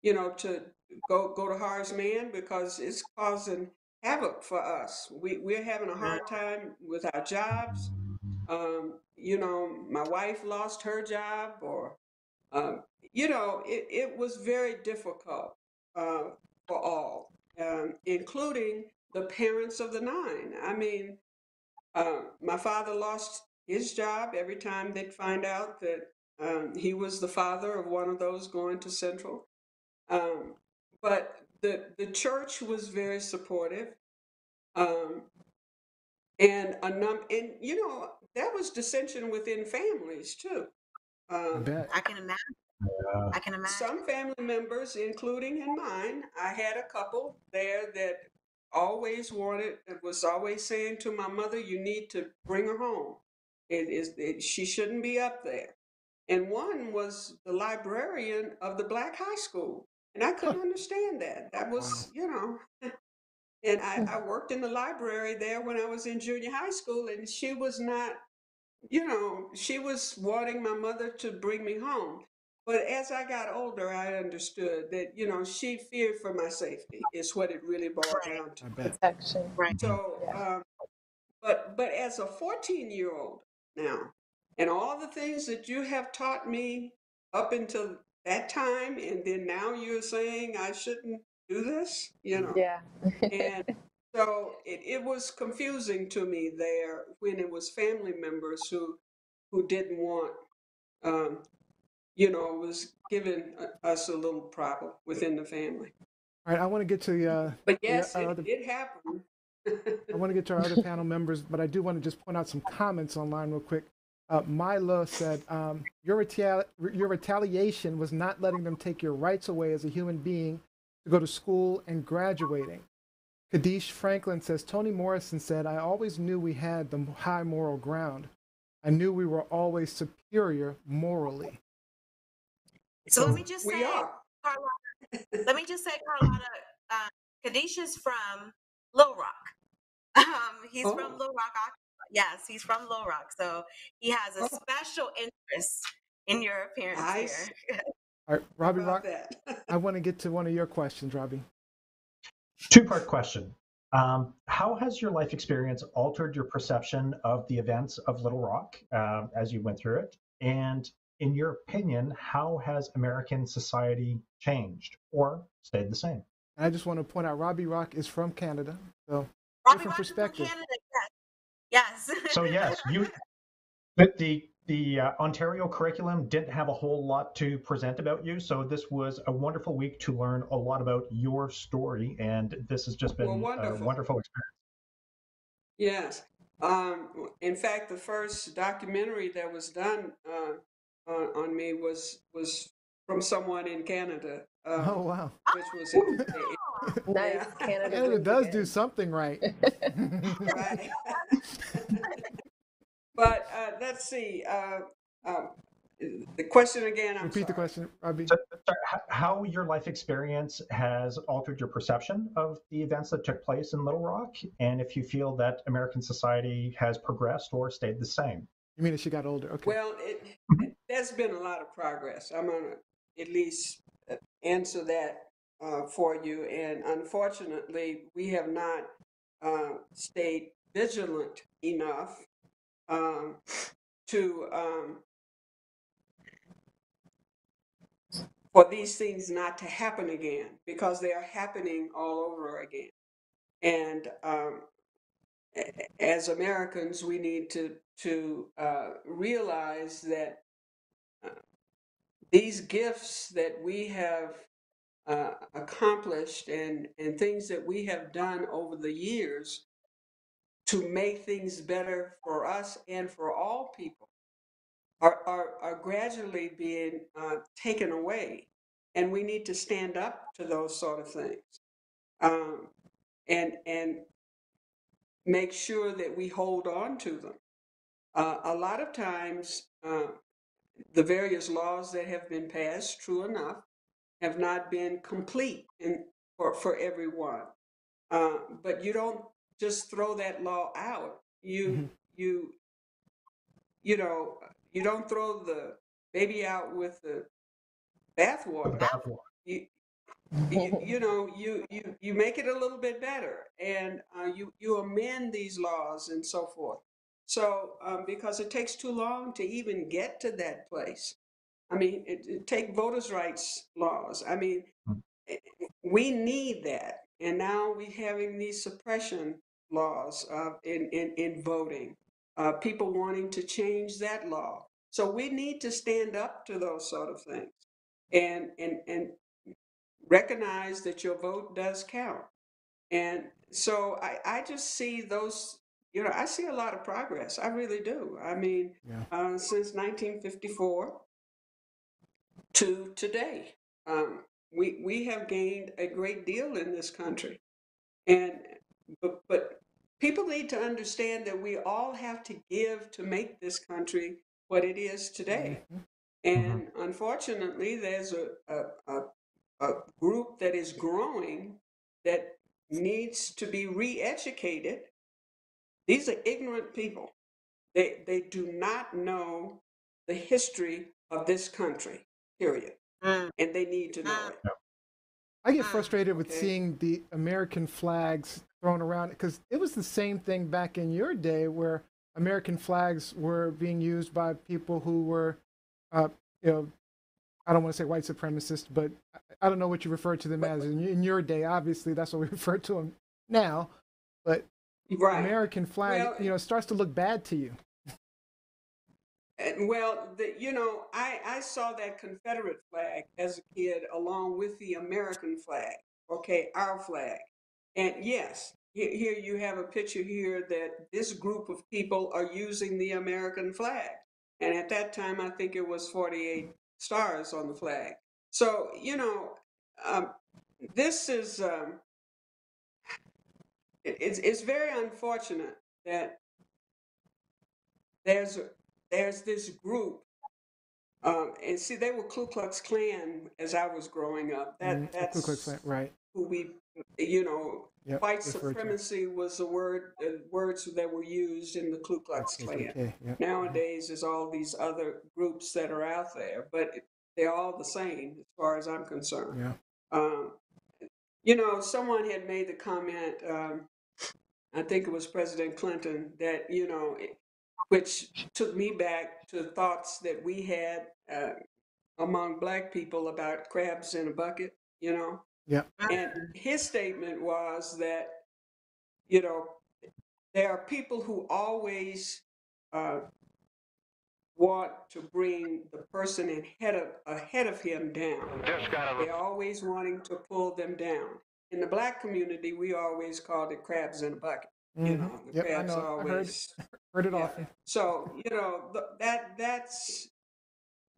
you know to go go to Horace Mann because it's causing havoc for us. We we're having a hard time with our jobs." um, you know, my wife lost her job, or, um, you know, it, it was very difficult uh, for all, um, including the parents of the nine. I mean, uh, my father lost his job every time they'd find out that um, he was the father of one of those going to Central. Um, but the the church was very supportive. Um, and a num and you know that was dissension within families too. I Um, bet. I can imagine. Yeah. I can imagine. some family members, including in mine, I had a couple there that always wanted, it was always saying to my mother, "You need to bring her home. It is it, she shouldn't be up there." And one was the librarian of the black high school, and I couldn't understand that. That was, you know. (laughs) And I, hmm. I worked in the library there when I was in junior high school, and she was not, you know, she was wanting my mother to bring me home. But as I got older, I understood that, you know, she feared for my safety, is what it really boiled down to. Protection. Right. So, Yeah. um, but but as a 14 year old now, and all the things that you have taught me up until that time, and then now you're saying I shouldn't do this, you know, Yeah. and so it, it was confusing to me there when it was family members who who didn't want um, you know, was giving us a little problem within the family. All right, I want to get to uh, But yes, uh, it, the- it happened. I want to get to our other panel members, but I do want to just point out some comments online real quick. Uh, Milo said, um, your, retali- your retaliation was not letting them take your rights away as a human being to go to school and graduating. Kadish Franklin says, Toni Morrison said, I always knew we had the high moral ground. I knew we were always superior morally. So let me just we say. Carlotta, let me just say, (laughs) Carlotta, uh, Kadesh is from Little Rock. Um, he's Oh. from Little Rock. Yes, he's from Little Rock. So he has a Oh. special interest in your appearance Nice. here. (laughs) All right, Robbie Rock. I (laughs) want to get to one of your questions, Robbie. Two part question. Um, how has your life experience altered your perception of the events of Little Rock uh, as you went through it? And in your opinion, how has American society changed or stayed the same? I just want to point out Robbie Rock is from Canada. So Robbie Different Rock is from perspective. Canada. Yes. Yes. So yes, (laughs) you the the, the uh, Ontario curriculum didn't have a whole lot to present about you, so this was a wonderful week to learn a lot about your story, and this has just been Well, a wonderful. wonderful experience. Yes. Um, in fact, the first documentary that was done uh, on, on me was was from someone in Canada, uh, oh wow. which was in, Nice. Yeah. Canada. Canada does again. do something right. right. (laughs) but uh, let's see. Uh, um, the question again. I'm Repeat the question, Robbie. So, sorry, how your life experience has altered your perception of the events that took place in Little Rock, and if you feel that American society has progressed or stayed the same. You mean as she got older? Okay. Well, it, there's been a lot of progress. I'm gonna at least uh, answer that uh, for you. And unfortunately, we have not uh, stayed vigilant enough um, to um, for these things not to happen again because they are happening all over again. And um, as Americans, we need to to uh, realize that uh, these gifts that we have uh, accomplished and and things that we have done over the years to make things better for us and for all people are are, are gradually being uh, taken away, and we need to stand up to those sort of things, um, and and make sure that we hold on to them. Uh, a lot of times, uh, the various laws that have been passed, true enough, have not been complete in, for, for everyone. Uh, but you don't just throw that law out. You Mhm. you you know you don't throw the baby out with the bathwater. Bathwater. You, (laughs) you, you know you, you you make it a little bit better and uh, you you amend these laws and so forth so um, because it takes too long to even get to that place i mean it, it take voters rights laws i mean Mm. eh, we need that and now we're having these suppression laws uh, in, in in voting uh, people wanting to change that law so we need to stand up to those sort of things and and and recognize that your vote does count. And so I, I just see those, you know, I see a lot of progress. I really do. I mean, Yeah. uh, since 1954 to today, um, we, we have gained a great deal in this country. And, but, but people need to understand that we all have to give to make this country what it is today. Mhm. And unfortunately, there's a, a, a, a group that is growing that needs to be re educated. These are ignorant people. They, they do not know the history of this country, period. Mm. And they need to know it. I get Ah, frustrated with okay. seeing the American flags thrown around because it was the same thing back in your day where American flags were being used by people who were, uh, you know, I don't want to say white supremacists, but I- I don't know what you refer to them as. In, in your day, obviously, that's what we (laughs) refer to them now. But Right. American flag, Well, you know, starts to look bad to you. Well, the, you know, I, I saw that Confederate flag as a kid along with the American flag, okay, our flag. And yes, here you have a picture here that this group of people are using the American flag. And at that time, I think it was 48 stars on the flag. So, you know, um, this is, um, it's, it's very unfortunate that there's there's this group um, and see they were Ku Klux Klan as I was growing up. That Mhm, the that's Ku Klux Klan, right? who we you know Yep. white referred to. supremacy was the word uh, words that were used in the Ku Klux Klan. KKK, yep. Nowadays, there's all these other groups that are out there, but they're all the same as far as I'm concerned. Yeah. Um, you know, someone had made the comment, um, I think it was President Clinton, that, you know, which took me back to thoughts that we had uh, among black people about crabs in a bucket, you know? Yeah. And his statement was that, you know, there are people who always uh, want to bring the person ahead of ahead of him down. Just got They're always wanting to pull them down. In the black community, we always called it crabs in a bucket. You Mhm. know, the Yep, I crabs know. I heard, always. (laughs) heard it Yeah. often. So you know th- that that's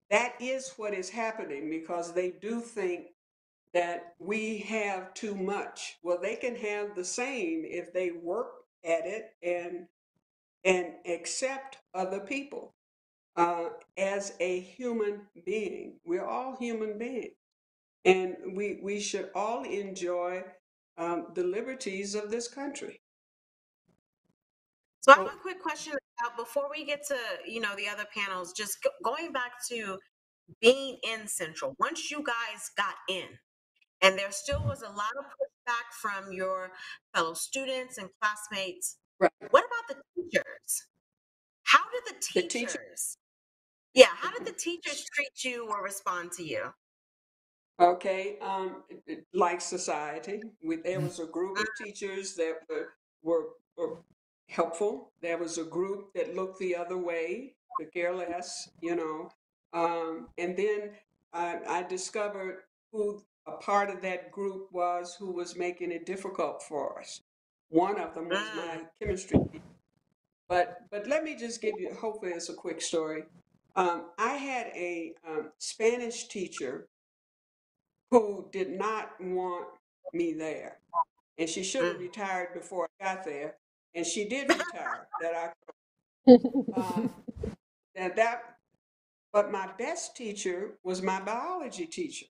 that is what is happening because they do think that we have too much. Well, they can have the same if they work at it and and accept other people uh, as a human being. We're all human beings, and we we should all enjoy um, the liberties of this country. So I have a quick question about before we get to you know the other panels. Just go, going back to being in Central. Once you guys got in, and there still was a lot of pushback from your fellow students and classmates. Right. What about the teachers? How did the The teachers? teacher- Yeah, how did the teachers treat you or respond to you? Okay, um, like society, we, there was a group of teachers that were, were, were helpful. There was a group that looked the other way, could care less, you know. Um, and then I, I discovered who a part of that group was who was making it difficult for us. One of them was my chemistry teacher. But but let me just give you. Hopefully, it's a quick story. Um, I had a um, Spanish teacher who did not want me there. And she should have retired before I got there. And she did retire (laughs) that I (laughs) Um, and that, but my best teacher was my biology teacher.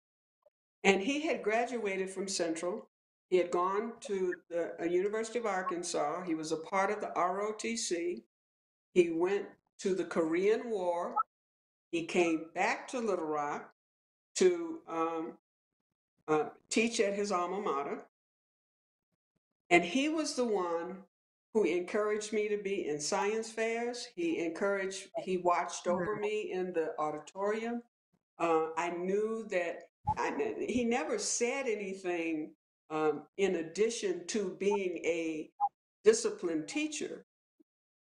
And he had graduated from Central. He had gone to the uh, University of Arkansas. He was a part of the ROTC. He went to the Korean War. He came back to Little Rock to um, uh, teach at his alma mater. And he was the one who encouraged me to be in science fairs. He encouraged, he watched over me in the auditorium. Uh, I knew that I, he never said anything um, in addition to being a disciplined teacher.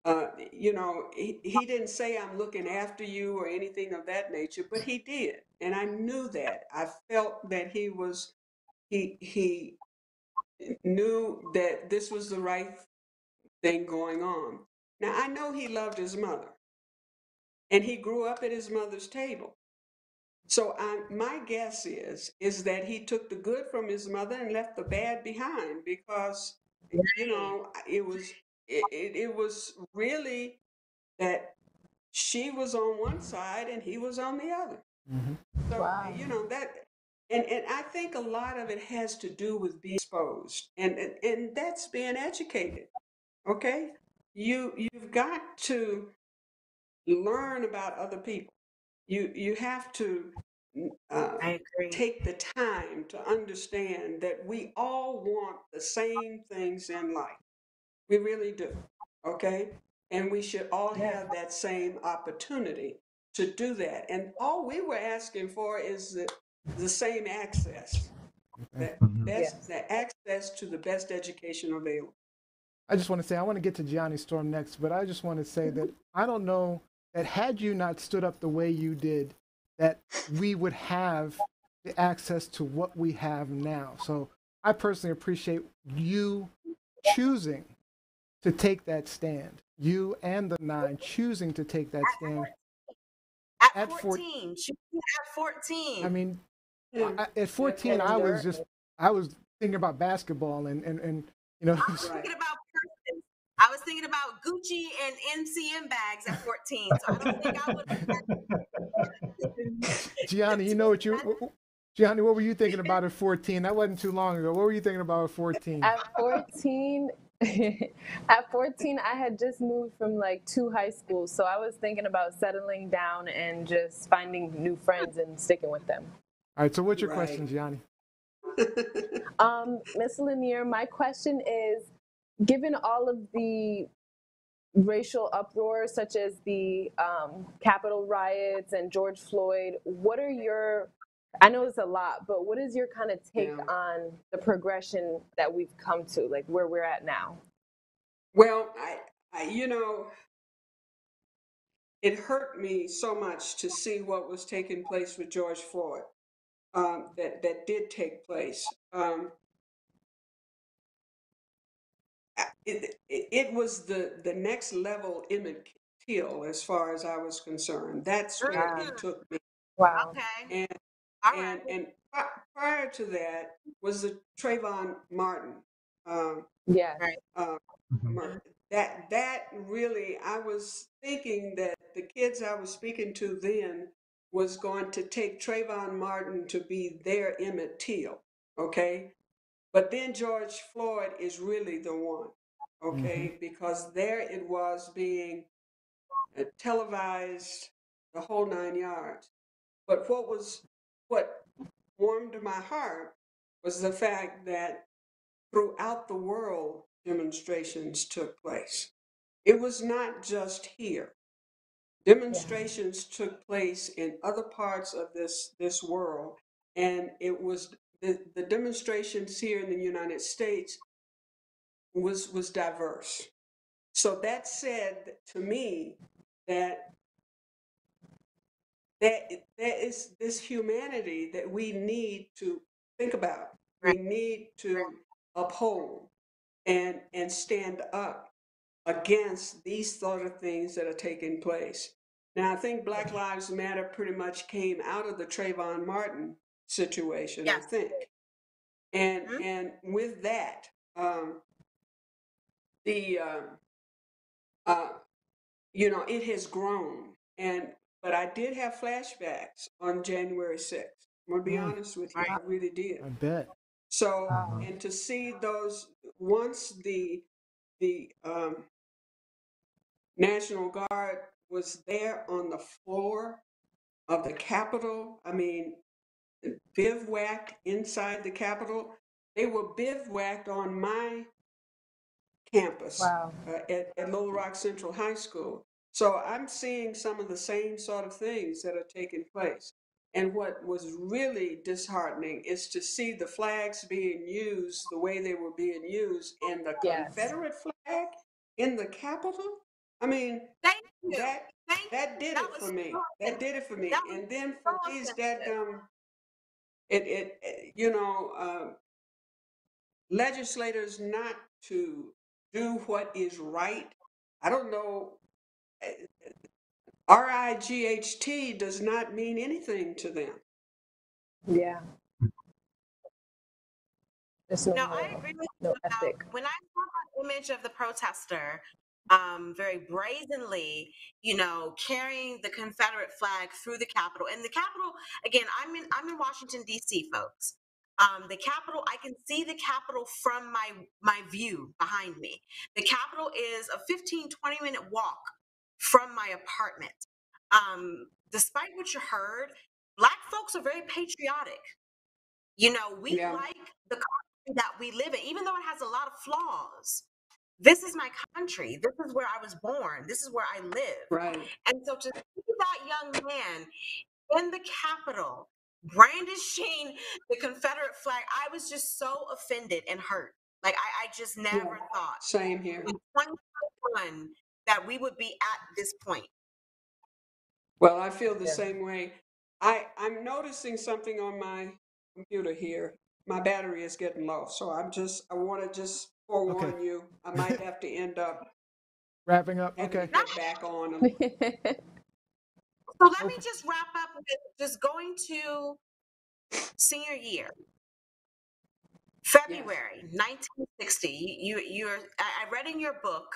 Uh, you know, he, he didn't say, I'm looking after you or anything of that nature, but he did. And I knew that. I felt that he was, he, he knew that this was the right thing going on. Now, I know he loved his mother and he grew up at his mother's table. So I, my guess is is that he took the good from his mother and left the bad behind because you know it was it, it, it was really that she was on one side and he was on the other. hmm So Wow. you know that, and and I think a lot of it has to do with being exposed, and and, and that's being educated. Okay, you you've got to learn about other people. You you have to uh, I agree. take the time to understand that we all want the same things in life. We really do. Okay? And we should all have that same opportunity to do that. And all we were asking for is the, the same access. The Mhm. best the access to the best education available. I just want to say I want to get to Gianni Storm next, but I just want to say that I don't know that had you not stood up the way you did, that we would have the access to what we have now. So I personally appreciate you choosing to take that stand. You and the nine choosing to take that stand. At, At 14, shooting at 14. I mean, Yeah. I, at 14, I was just, I was thinking about basketball and, and, and you know, (laughs) I was thinking about purses. I was thinking about Gucci and MCM bags at 14. So I don't think I would. Gianni, you know what you, Gianni, what were you thinking (laughs) about at 14? That wasn't too long ago. What were you thinking about at 14? At 14, (laughs) at 14, I had just moved from like two high schools, so I was thinking about settling down and just finding new friends and sticking with them. All right, so what's your Right. question, Gianni? (laughs) Um, Ms. LaNier, my question is, given all of the racial uproar, such as the um, Capitol riots and George Floyd, what are your I know it's a lot, but what is your kind of take Yeah. on the progression that we've come to, like where we're at now? Well, I, I, you know, it hurt me so much to see what was taking place with George Floyd. Um, that that did take place. Um, it, it it was the the next level Emmett Till as far as I was concerned. That's where Wow. it took me. Wow. Okay. And All and right. and prior to that was the Trayvon Martin. Um, Yeah. uh, Mhm. That that really i was thinking that the kids i was speaking to then was going to take Trayvon Martin to be their Emmett Till, okay? But then George Floyd is really the one, okay? Because there it was being uh, televised, the whole nine yards. But what was what warmed my heart was the fact that throughout the world demonstrations took place. It was not just here. Demonstrations took place in other parts of this this world, and it was the, the demonstrations here in the United States was was diverse. So that said to me that that there is this humanity that we need to think about. We need to uphold and and stand up against these sort of things that are taking place. Now, I think Black Lives Matter pretty much came out of the Trayvon Martin situation. I think, and Mhm. and with that, um, the um, uh, you know it has grown, and but I did have flashbacks on January sixth. I'm gonna be Mm. honest with you, I really did. I bet. So, Wow. and to see those once the the um, National Guard was there on the floor of the Capitol, I mean, bivouacked inside the Capitol, they were bivouacked on my campus Wow. uh, at, at Little Rock Central High School. So I'm seeing some of the same sort of things that are taking place. And what was really disheartening is to see the flags being used the way they were being used and the Yes. Confederate flag in the Capitol. I mean, that that did That it for me. That did it for me. And then for so these that um, it it it- you know uh, legislators not to do what is right. I don't know. Eh, R I G H T does not mean anything to them. Yeah. There's no, No, I moral, agree with no you about ethic. when I saw that image of the protester um, very brazenly, you know, carrying the Confederate flag through the Capitol. And the Capitol, again, I'm in I'm in Washington, DC, folks. Um, the Capitol, I can see the Capitol from my my view behind me. The Capitol is a 15, 20 minute walk from my apartment. Um, despite what you heard, black folks are very patriotic. You know, we Yeah. like the country that we live in, even though it has a lot of flaws. This is my country. This is where I was born. This is where I live. Right. And so to see that young man in the Capitol brandishing the Confederate flag, I was just so offended and hurt. Like I, I just never thought Same here. in 2021 that we would be at this point. Well, I feel the Yeah. same way. I, I'm noticing something on my computer here. My battery is getting low, so I'm just, I want to just forewarn you. I might (laughs) have to end up Wrapping up. Okay. to get back on. (laughs) So let me just wrap up with just going to senior year. February 1960. You, you you're I read in your book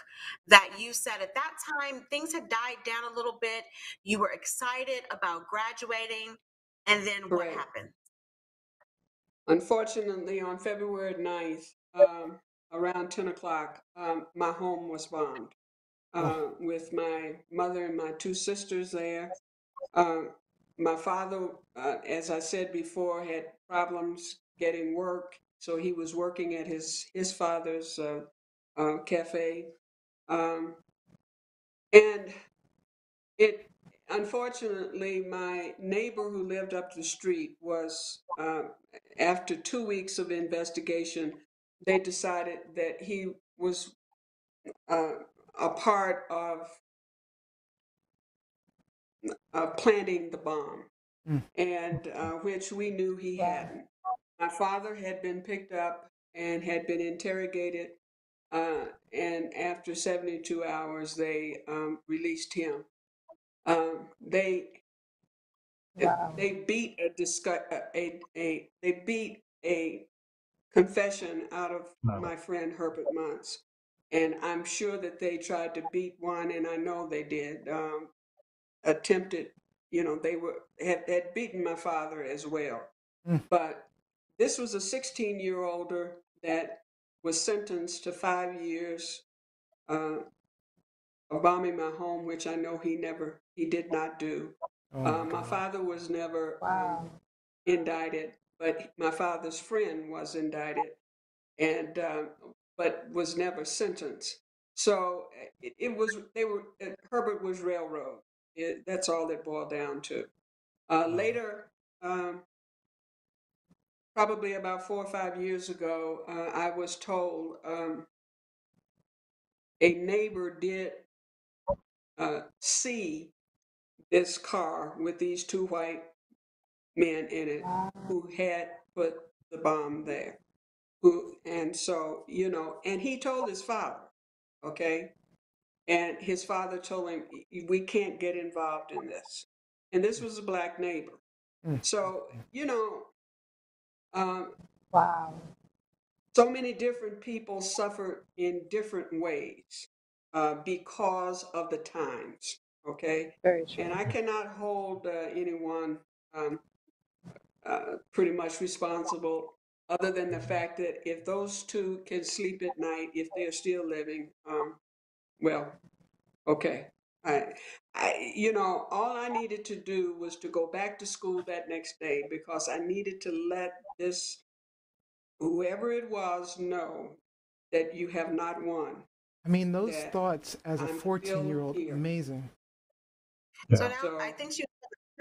that you said at that time things had died down a little bit. You were excited about graduating, and then what Correct. happened? Unfortunately, on February 9th, um, around 10 o'clock, um, my home was bombed uh, with my mother and my two sisters there. Uh, my father, uh, as I said before, had problems getting work, so he was working at his, his father's uh, uh, cafe. Um, and it unfortunately my neighbor who lived up the street was uh, after two weeks of investigation they decided that he was uh, a part of uh, planting the bomb Mm. and uh, which we knew he Wow. hadn't my father had been picked up and had been interrogated uh, and after 72 hours they um, released him um, they Wow. they beat a discuss a, a they beat a confession out of No. my friend Herbert Monts, and I'm sure that they tried to beat one, and I know they did. Um, attempted, you know, they were had, had beaten my father as well, Mm. but this was a 16 year older that was sentenced to five years uh, of bombing my home, which I know he never he did not do. Oh my Uh, my father was never um, Wow. indicted, but my father's friend was indicted, and uh, but was never sentenced. So uh, it, it was they were uh, Herbert was railroad. It, that's all it boiled down to. Uh, later, um, probably about four or five years ago, uh, I was told um, a neighbor did uh, see this car with these two white men in it who had put the bomb there. Who and so you know, and he told his father, okay, and his father told him, "We can't get involved in this." And this was a black neighbor. Mm. So you know, um, Wow. so many different people suffered in different ways uh, because of the times. Okay, Very true. and I cannot hold uh, anyone um, uh, pretty much responsible, other than the fact that if those two can sleep at night, if they're still living, um, well, okay. I, I, you know, all I needed to do was to go back to school that next day because I needed to let this, whoever it was, know that you have not won. I mean, those that thoughts as a I'm still 14 year old, here. amazing. So now So- I think she's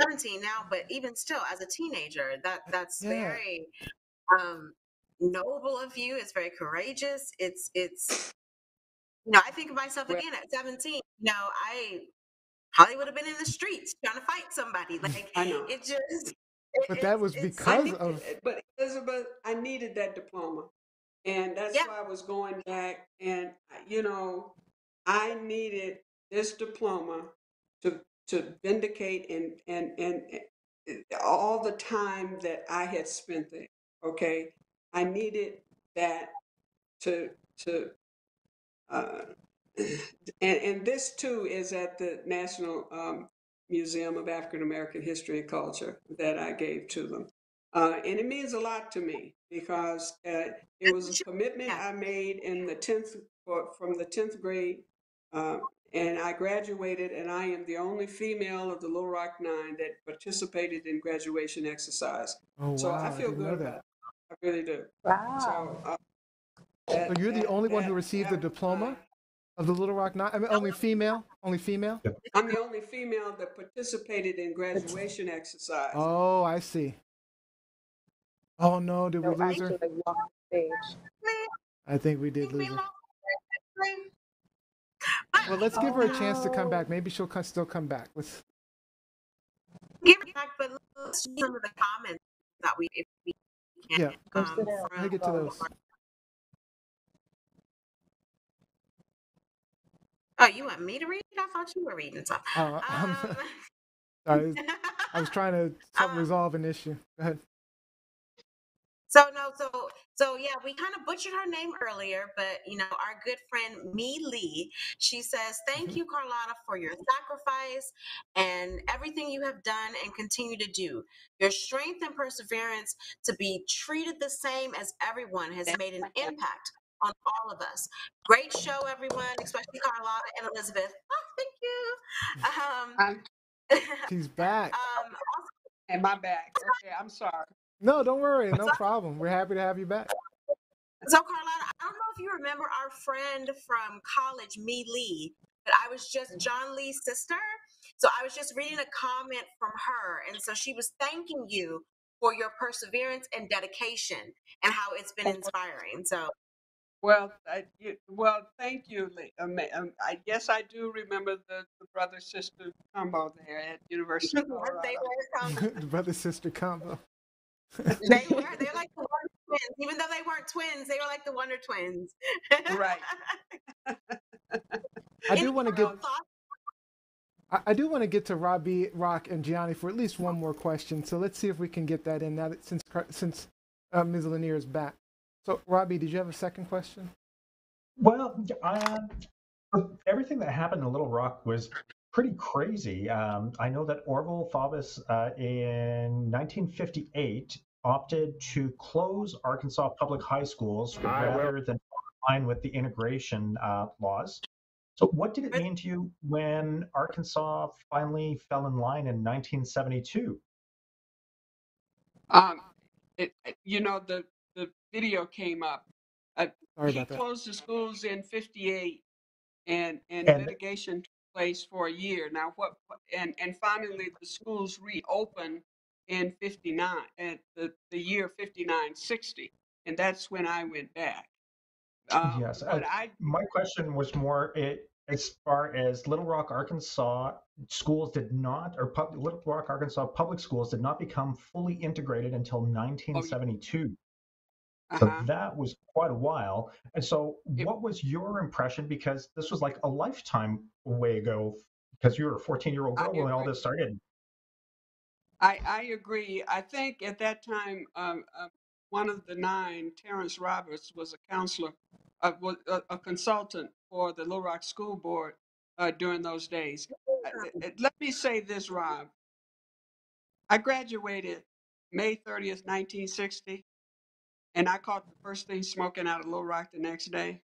17 now, but even still, as a teenager, that that's Yeah. very um, noble of you. It's very courageous. It's it's you know I think of myself Well- again at 17. You know I probably would have been in the streets trying to fight somebody. Like I know. it just. But it- that was because of but Elizabeth, I needed that diploma, and that's Yeah. why I was going back. And you know, I needed this diploma to to vindicate and and and uh, all the time that I had spent there. Okay, I needed that to to. Uh, and, and this too is at the National um, Museum of African American History and Culture that I gave to them. Uh, and it means a lot to me because uh, it was a commitment I made in the 10th, from the 10th grade. Uh, and I graduated, and I am the only female of the Little Rock Nine that participated in graduation exercise. oh so wow, I I feel didn't good know about that. I really do. Wow. So, uh, So you're the that- only one who received the that was diploma my- of the Little Rock Nine. I mean, only female, only female. I'm the only female that participated in graduation exercise. Oh, I see. Oh no, did we No, lose her? actually, like walk on stage. I think we did lose her. Well, let's give her a chance to Oh, come back. Maybe she'll still come back. Let's Give it back, but let's see some of the comments that we, if we can. Yeah, um, Let me get to from- those. Oh, you want me to read? I thought you were reading something. (laughs) I'm Um, (laughs) sorry, I was trying to (laughs) Um, resolve an issue. Go ahead. So no, so so yeah, we kind of butchered her name earlier, but you know, our good friend Me Lee, she says, "Thank you, Carlotta, for your sacrifice and everything you have done and continue to do. Your strength and perseverance to be treated the same as everyone has made an impact on all of us. Great show, everyone, especially Carlotta and Elizabeth. Oh, thank you. Um, (laughs) She's back. um, And my back. Okay, I'm sorry. No, don't worry. No problem. We're happy to have you back. So, Carlotta, I don't know if you remember our friend from college, Me Lee, but I was just John Lee's sister. So, I was just reading a comment from her. And so, she was thanking you for your perseverance and dedication and how it's been inspiring. So, Well, I, you, well, thank you. Lee. Um, um, I guess I do remember the, the brother sister combo there at (laughs) University of they Colorado. were, um, (laughs) the brother sister combo. they (laughs) were, they're like the Wonder Twins. Even though they weren't twins, they were like the Wonder Twins. Right. I Any do want to final get thoughts? I, I do want to get to Robbie, Rock, and Gianni for at least one more question. So let's see if we can get that in now that since Car- since uh, Ms. LaNier is back. So Robbie, did you have a second question? Well, um, everything that happened in Little Rock was pretty crazy. Um, I know that Orval Faubus uh, in 1958 opted to close Arkansas public high schools I will- rather than line with the integration uh, laws. So, what did it mean to you when Arkansas finally fell in line in 1972? Um, it, it- you know, the, the video came up. Uh, he closed the schools in 58 and, and And- litigation took place for a year. Now, what, and, and finally the schools reopened in 59, at the, the year 59 60. And that's when I went back. Um, Yes, But uh, I, My question was more it, as far as Little Rock, Arkansas schools did not, or pub, Little Rock, Arkansas public schools did not become fully integrated until 1972. So uh-huh. that was quite a while. And so, It- what was your impression? Because this was like a lifetime way ago, because you were a 14 year old girl when all this started. I, I agree. I think at that time, um, uh, one of the nine, Terrence Roberts, was a counselor, uh, was a, a consultant for the Little Rock School Board uh, during those days. Uh, uh, let me say this, Rob. I graduated May 30th, 1960, and I caught the first thing smoking out of Little Rock the next day.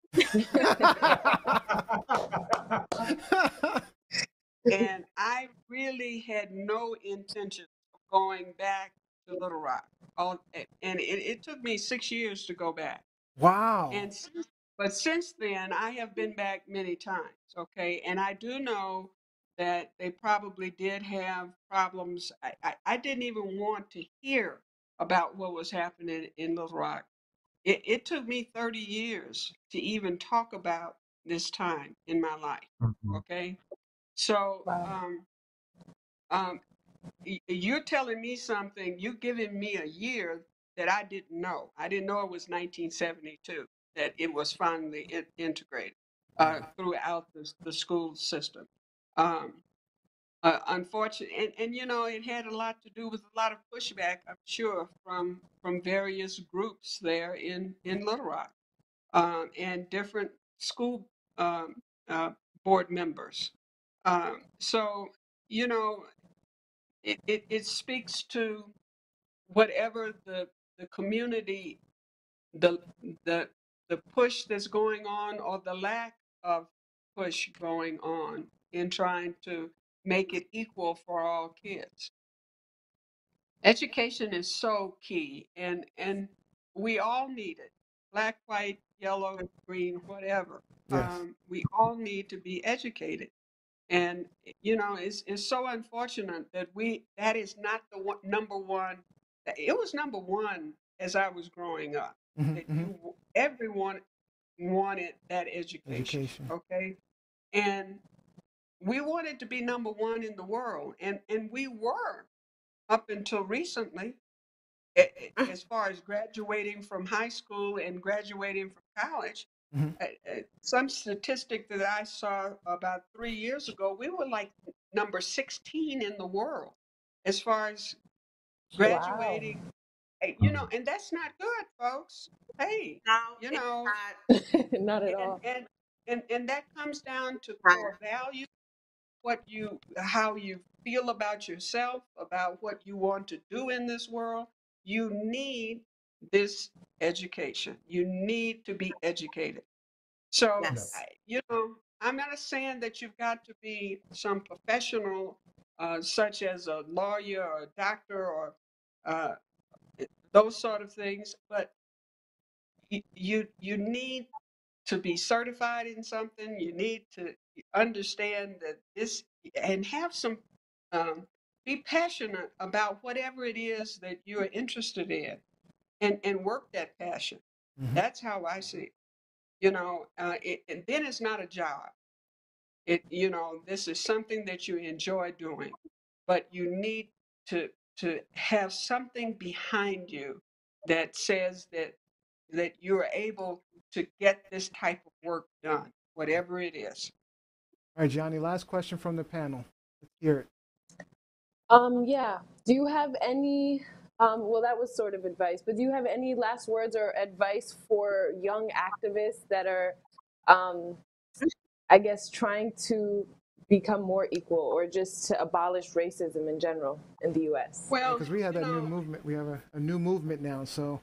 and I really had no intention of going back to Little Rock. All, and it, it took me six years to go back. wow. And since, but since then, I have been back many times. Okay, and I do know that they probably did have problems. I, I, I didn't even want to hear about what was happening in Little Rock. It, it took me 30 years to even talk about this time in my life Mhm. okay so Wow. um um you're telling me something you're giving me a year that i didn't know i didn't know it was 1972 that it was finally in- integrated uh, throughout the, the school system um uh, unfortunately and, and you know it had a lot to do with a lot of pushback i'm sure from from various groups there in in little rock um, and different school um, uh, board members. Um, so, you know, it, it, it speaks to whatever the, the community, the, the, the push that's going on or the lack of push going on in trying to make it equal for all kids. Education is so key and, and we all need it. Black, white, yellow, green, whatever. Yes. Um, we all need to be educated. And you know, it's it's so unfortunate that we that is not the one, number one. It was number one as I was growing up. Mhm, That mhm. you, everyone wanted that education. Education. Okay, and we wanted to be number one in the world, and and we were up until recently, a- a- as far as graduating from high school and graduating from college, Mhm. uh, uh, some statistic that I saw about three years ago, we were like number 16 in the world as far as graduating. You know, and that's not good, folks. Hey, No, you it's know, not. Not at and, all. and and and that comes down to core value, what you, how you feel about yourself, about what you want to do in this world. You need this education. You need to be educated. So, Yes. I, you know, I'm not saying that you've got to be some professional, uh, such as a lawyer or a doctor or uh, those sort of things, but you you need to be certified in something. You need to understand that this and have some um, be passionate about whatever it is that you're interested in, and and work that passion. Mhm. That's how I see it. You know, uh, it, and then it's not a job. It you know this is something that you enjoy doing, but you need to to have something behind you that says that that you're able to get this type of work done, whatever it is. All right, Gianni, last question from the panel. Let's hear it. Um, yeah. Do you have any, um, well, that was sort of advice, but do you have any last words or advice for young activists that are, um, I guess, trying to become more equal or just to abolish racism in general in the US? Well, Because we have you that new movement. We have a, a new movement now. So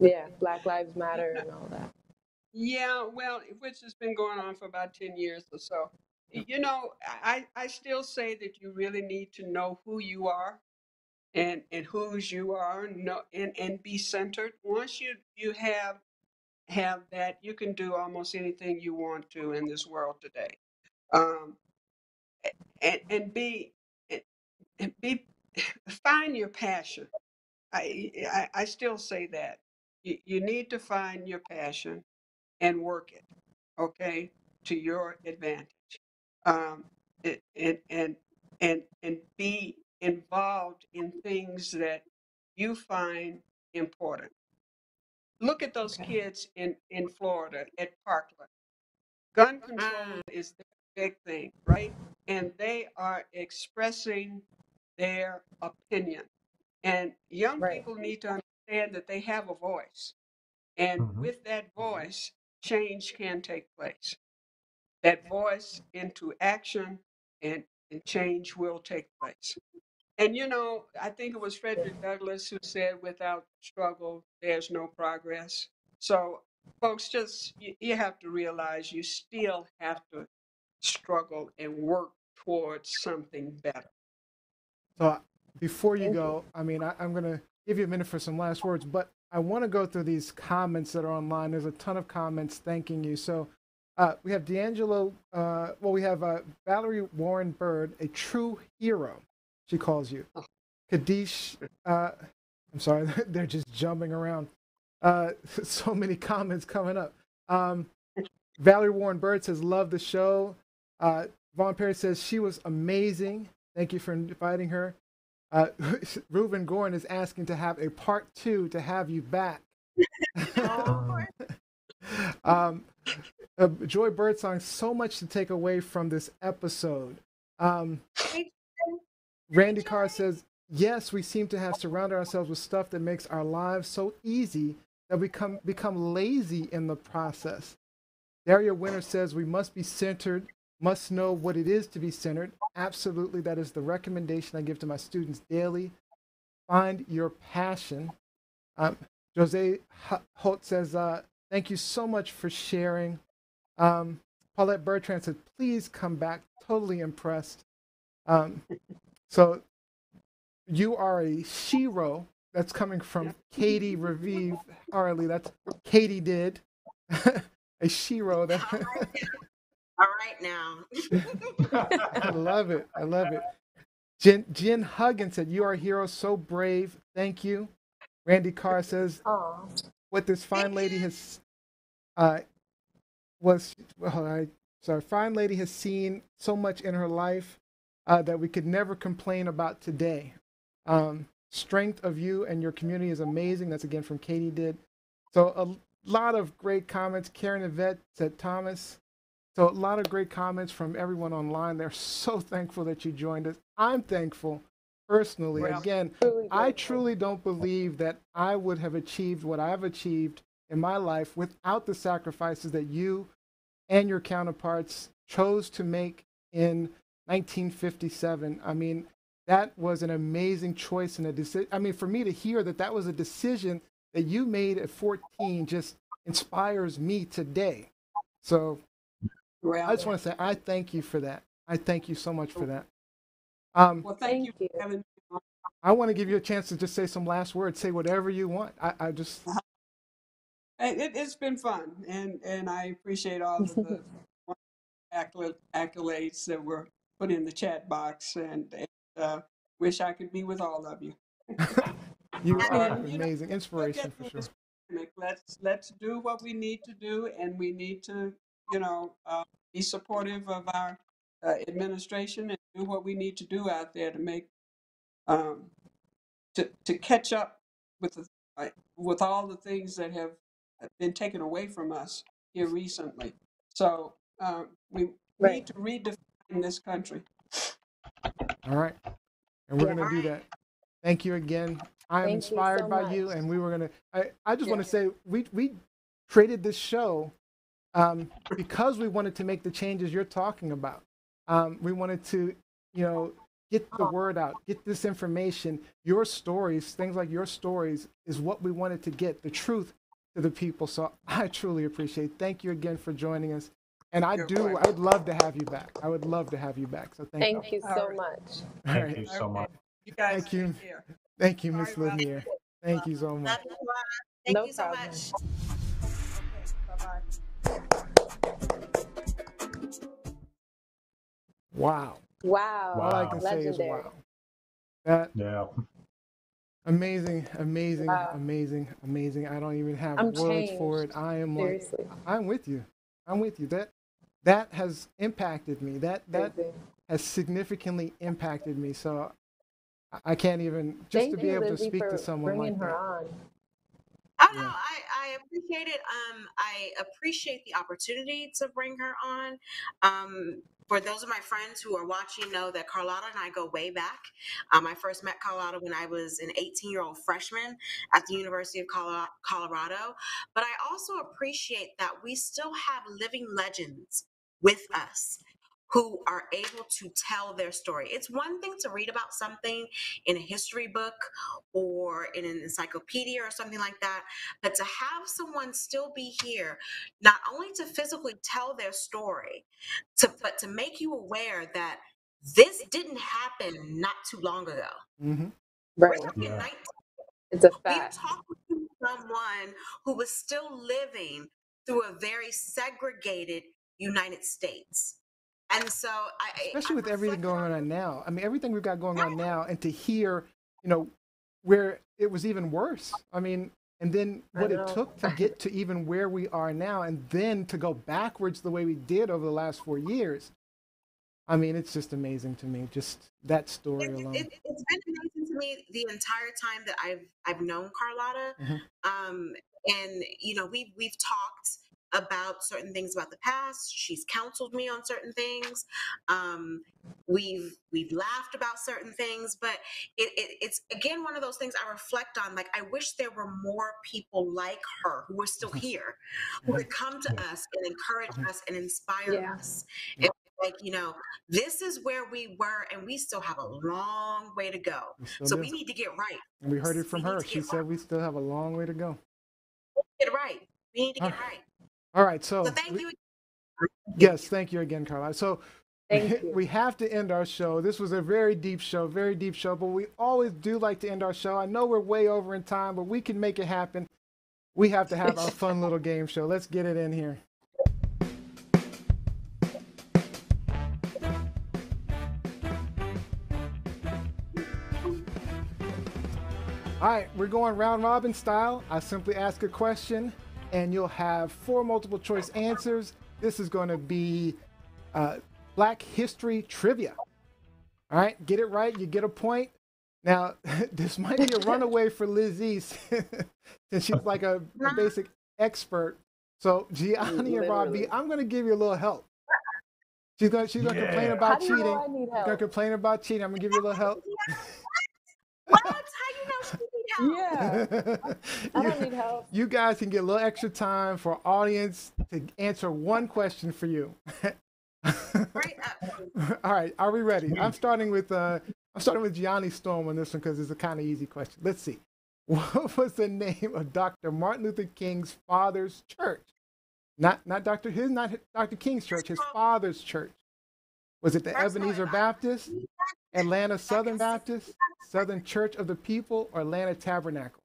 Yeah, Black Lives Matter and all that. Yeah, well, which has been going on for about 10 years or so. You know, I, I still say that you really need to know who you are and, and whose you are know, and, and be centered. Once you, you have have that, you can do almost anything you want to in this world today. Um, and, and be and and be (laughs) find your passion. I, I I still say that. You, you need to find your passion and work it, okay, to your advantage. Um, it, and, and, and, and be involved in things that you find important. Look at those Okay. kids in, in Florida at Parkland. Gun control Mm. is the big thing, right? And they are expressing their opinion. And young Right. people need to understand that they have a voice. And Mhm. with that voice, change can take place. That voice into action and, and change will take place. And you know, I think it was Frederick Douglass who said, without struggle, there's no progress. So, folks, just you, you have to realize you still have to struggle and work towards something better. So before you go, I mean, I, I'm going to give you a minute for some last words, but I want to go through these comments that are online. There's a ton of comments thanking you. So uh, we have D'Angelo, uh, well, we have uh, Valerie Warren Bird, a true hero, she calls you. Kadish, uh, I'm sorry, (laughs) they're just jumping around. Uh, (laughs) so many comments coming up. Um, Valerie Warren Bird says, Love the show. Uh, Vaughn Perry says, She was amazing. Thank you for inviting her. Uh, (laughs) Reuben Gorin is asking to have a part two to have you back. (laughs) Um, uh, Joy Birdsong, so much to take away from this episode. Um, Randy Carr says, Yes, we seem to have surrounded ourselves with stuff that makes our lives so easy that we come, become lazy in the process. Daria Winter says, We must be centered, must know what it is to be centered. Absolutely, that is the recommendation I give to my students daily. Find your passion. Um, Jose Holt says, uh, Thank you so much for sharing. Um, Paulette Bertrand said, Please come back. Totally impressed. Um, so you are a shero. That's coming from Katie Revive Harley. That's Katie did. (laughs) a shero. That All right now. (laughs) I love it. I love it. Jen, Jen Huggins said, You are a hero, so brave. Thank you. Randy Carr says, Aw. What this fine lady has, uh, was, well, I, sorry, fine lady has seen so much in her life uh, that we could never complain about today. Um, strength of you and your community is amazing. That's again from Katie did. So a lot of great comments. Karen Yvette said Thomas. So a lot of great comments from everyone online. They're so (laughs) thankful that you joined us. I'm thankful personally. Well, again, Truly I truly don't believe that I would have achieved what I've achieved in my life without the sacrifices that you and your counterparts chose to make in 1957. I mean, that was an amazing choice and a decision. I mean, for me to hear that that was a decision that you made at 14 just inspires me today. So I just want to say I thank you for that. I thank you so much for that. Um, well, thank, you for having me. I want to give you a chance to just say some last words. Say whatever you want. I, I just (laughs) It, it, it's been fun, and, and I appreciate all of the (laughs) accolades, accolades that were put in the chat box, and, and uh, wish I could be with all of you. (laughs) you And, are you know, amazing, We'll inspiration for sure. Let's let's do what we need to do, and we need to, you know, uh, be supportive of our uh, administration and do what we need to do out there to make um, to to catch up with the uh, with all the things that have been taken away from us here recently. So um, we Right. need to redefine this country. All right, and we're Yeah. gonna do that. Thank you again. I'm Thank you inspired so by you, and we were gonna. I, I just want to say we we created this show um, because we wanted to make the changes you're talking about. Um, we wanted to, you know, get the word out, get this information. Your stories, things like your stories, is what we wanted to get the truth to the people. So (laughs) I truly appreciate. Thank you again for joining us. And I You're do. welcome. I'd love to have you back. I would love to have you back. So thank, Thank you so much. you. Thank All right. you so much. You guys Thank you. take care. Thank you, Miss Sorry LaNier. Thank you so much. Love you, Laura. Thank No you so problem. much. Bye-bye. Wow. Wow. All I Wow. can say is wow. That Yeah. amazing, amazing, Wow. amazing, amazing. I don't even have I'm words for it. I am like, I'm with you. I'm with you. That that has impacted me. That that Crazy. has significantly impacted me. So I- I can't even just Thank to be able to speak to someone like her that. on. Oh no, Yeah. I, I appreciate it. Um, I appreciate the opportunity to bring her on. Um, for those of my friends who are watching, know that Carlotta and I go way back. Um, I first met Carlotta when I was an 18 year old freshman at the University of Colorado. But I also appreciate that we still have living legends with us who are able to tell their story. It's one thing to read about something in a history book or in an encyclopedia or something like that, but to have someone still be here, not only to physically tell their story, to but to make you aware that this didn't happen not too long ago. hmm We're Right. talking Yeah. 19 It's a fact. We've fact. talked to someone who was still living through a very segregated United States. And so I Especially I with everything going on- on now. I mean, everything we've got going on now, and to hear, you know, where it was even worse. I mean, and then what it took to get to even where we are now, and then to go backwards the way we did over the last four years. I mean, it's just amazing to me, just that story It, alone. it, it's been amazing to me the entire time that I've I've known Carlotta. Mhm. Um, and you know, we've we've talked about certain things about the past. She's counseled me on certain things. Um, we've we've laughed about certain things, but it, it, it's again one of those things I reflect on. Like I wish there were more people like her who are still (laughs) here, who could come to us and encourage Mhm. us and inspire Yeah. us. And like you know, this is where we were, and we still have a long way to go. So do. we need to get right. And we heard it from we her. She get said we still have a long way to go. Get right. We need to get Ah. right. All right, so, So thank you. yes, thank you again, Carla. So Thank we have to end our show. This was a very deep show, very deep show, but we always do like to end our show. I know we're way over in time, but we can make it happen. We have to have our (laughs) fun little game show. Let's get it in here. All right, we're going round robin style. I simply ask a question, and you'll have four multiple choice answers. This is going to be uh, Black History trivia. All right, get it right, you get a point. Now, (laughs) this might be a (laughs) runaway for Lizzie (laughs) since she's like a, a basic expert. So Gianni and Robbie, Literally. I'm gonna give you a little help. She's gonna she's gonna complain Yeah. How about cheating. I need She's gonna complain about cheating. I'm gonna give you a little help. What? How you know she need help? Yeah, (laughs) I don't need help. you guys can get a little extra time for audience to answer one question for you. Right. (laughs) All right, are we ready? I'm starting with uh, I'm starting with Gianni Storm on this one because it's a kind of easy question. Let's see. (laughs) What was the name of Dr. Martin Luther King's father's church? Not not Dr. his not Dr. King's church, his father's church. Was it the First Ebenezer Baptist, Atlanta Southern Baptist, Southern Church of the People, or Atlanta Tabernacle?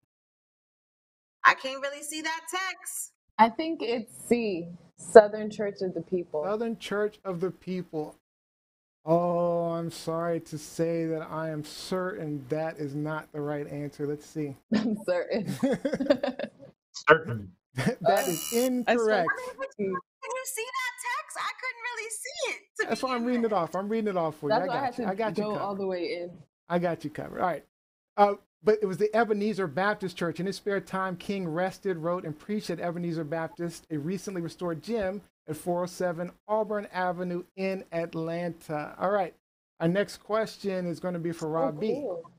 I can't really see that text. I think it's C, Southern Church of the People. Southern Church of the People. Oh, I'm sorry to say that I am certain that is not the right answer. Let's see. (laughs) I'm certain. (laughs) (laughs) Certain. that is incorrect. Did you see that text? I couldn't really see it. to That's why I'm reading it off. I'm reading it off for you. That's I why I got had you. to I got you go all covered. the way in. I got you covered. All right. Uh, but it was the Ebenezer Baptist Church. In his spare time, King rested, wrote, and preached at Ebenezer Baptist, a recently restored gym at 407 Auburn Avenue in Atlanta. All right. Our next question is going to be for Oh, Rob B. cool.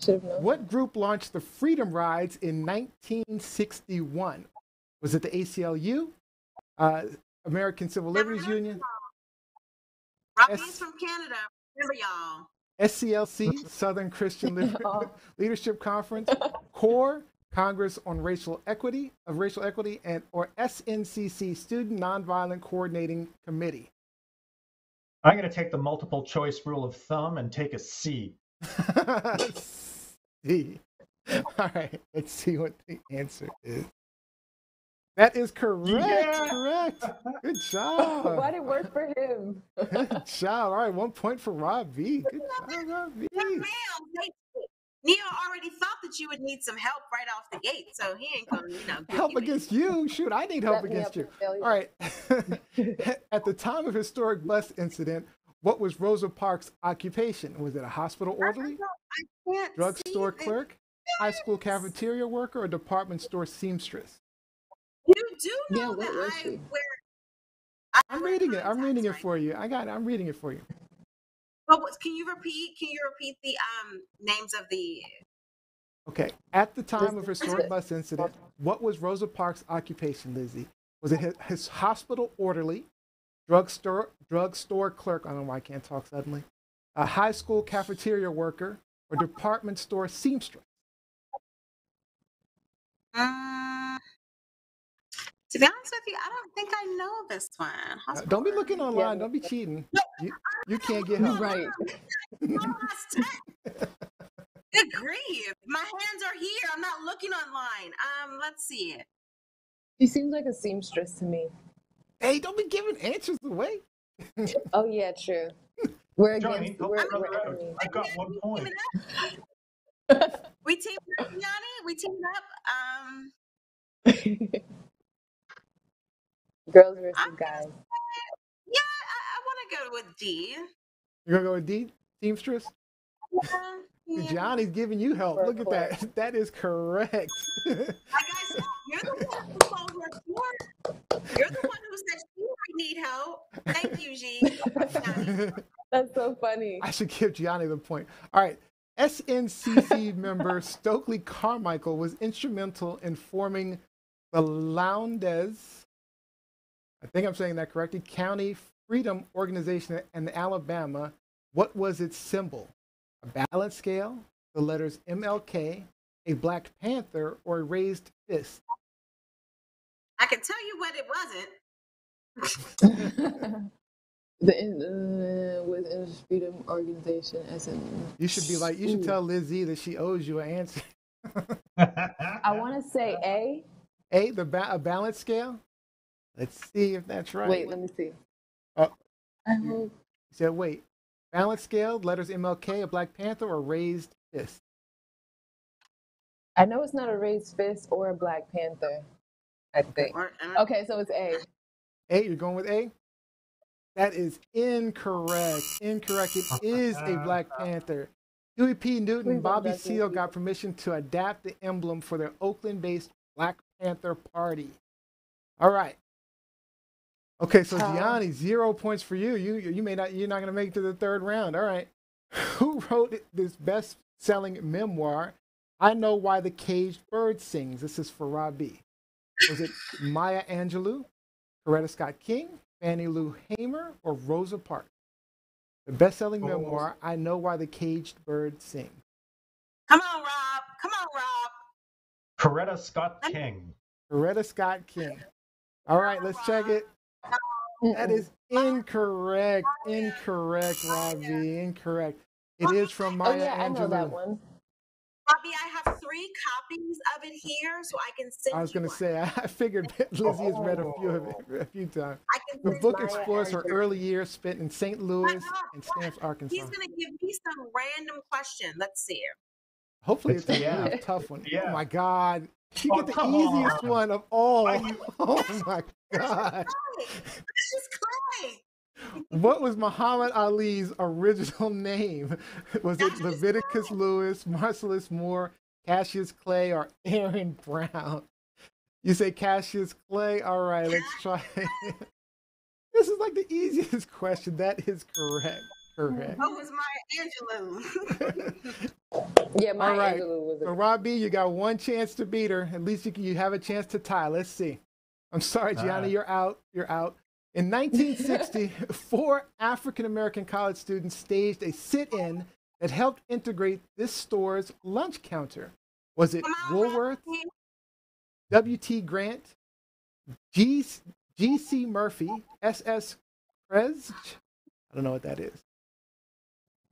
Should have known. What group launched the Freedom Rides in 1961? Was it the ACLU, uh, American Civil Liberties Union, Robbie's S- from Canada. Remember y'all. SCLC, Southern Christian (laughs) Liber-. (laughs) Leadership Conference, (laughs) CORE, Congress on Racial Equity of Racial Equity, and or SNCC, Student Nonviolent Coordinating Committee? I'm going to take the multiple choice rule of thumb and take a C. C. All right, let's see what the answer is. That is correct. Yeah. Correct. Good (laughs) job. Why did it work for him? Good (laughs) job. All right, one point for Rob V. Good job, Rob V. Yes, Nio already thought that you would need some help right off the gate, so he ain't gonna, you know, Help you any- against you. Shoot, I need help Set against you. All right. (laughs) At the time of historic bus incident, what was Rosa Parks' occupation? Was it a hospital orderly, don't know. I can't drugstore clerk, high school cafeteria worker, or department store seamstress? Do know Yeah, what that was I she? wear. I I'm reading it. I'm reading it right? for you. I got it. I'm reading it for you. But what, can you repeat? Can you repeat the um names of the? Okay. At the time of historic bus incident, what was Rosa Parks' occupation, Lizzie? Was it his, his hospital orderly, drugstore drugstore clerk? I don't know why I can't talk suddenly. A high school cafeteria worker or department store seamstress? Um, to be honest with you, I don't think I know this one. Uh, don't be looking Hospital online. Don't be cheating. You, you can't get help. Right. (laughs) Good grief! My hands are here. I'm not looking online. Um, let's see. It. She seems like a seamstress to me. Hey, don't be giving answers away. Oh yeah, true. We're Gianni, against. We're, my brother we're I've got one point. We teamed up, Yanni. We teamed up. Um, (laughs) Girls versus I'm guys. yeah, I, I want to go with D. You're gonna go with D, Teamstress. Yeah, yeah. Gianni's giving you help. For Look at clerk. that. (laughs) That is correct. (laughs) Like I said, you're the one who called her short. You're the one who said she might need help. Thank you, G. (laughs) That's so funny. I should give Gianni the point. All right. SNCC member Stokely Carmichael was instrumental in forming the Lowndes, I think I'm saying that correctly, County Freedom Organization in Alabama. What was its symbol? A balance scale, the letters MLK, a Black Panther, or a raised fist? I can tell you what it wasn't. (laughs) the in, uh, with Industry Freedom Organization as in. You should be like, you should tell Lizzie that she owes you an answer. I want to say A. (laughs) A, the ba- a balance scale. Let's see if that's right. Wait, let me see. Oh. I hope. He said, wait, balance scale, letters MLK, a Black Panther, or raised fist? I know it's not a raised fist or a Black Panther. I think. Okay, so it's A. A, you're going with A? That is incorrect. Incorrect. It (laughs) is a Black Panther. Huey P. Newton and Bobby judge Seale got permission to adapt the emblem for their Oakland-based Black Panther Party. All right. Okay, so Uh, Gianni, zero points for you. You you may not you're not gonna make it to the third round. All right. (laughs) Who wrote this best-selling memoir? I know why the caged bird sings. This is for Rob B. Was it Maya Angelou, Coretta Scott King, Fannie Lou Hamer, or Rosa Parks? The best-selling Oh. memoir. I know why the caged bird sings. Come on, Rob. Come on, Rob. Coretta Scott King. Coretta Scott King. All right, let's check it. That is incorrect. Incorrect, Robbie. Incorrect. It is from Maya Oh Maya yeah, I know that one. Robbie, I have three copies of it here, so I can send I was going to say, (laughs) I figured Lizzie has read a few of it a few times. I can The book Maya explores her early years spent in St. Louis and what? Stamps, Arkansas. He's gonna give me some random question. Let's see. Hopefully, It's it's a the tough one. Yeah. Oh my God. You Oh, get the easiest on. one of all. You- (laughs) Oh my God. This is Clay. What was Muhammad Ali's original (laughs) name? Was it Leviticus Lewis, Marcellus Moore, Cassius Clay, or Aaron Brown? You say Cassius Clay? All right, let's try. (laughs) this is like the easiest question. That is correct. Correct. What was Maya Angelou? Yeah, Maya All right. Angelou was So, a Rob B, you got one chance to beat her. At least you can, you have a chance to tie. Let's see. I'm sorry, Gianni, Ah. you're out. You're out. In 1960, (laughs) four African American college students staged a sit-in that helped integrate this store's lunch counter. Was it Woolworth, W.T. Grant, G. G.C. Murphy, S.S. Kres? I don't know what that is.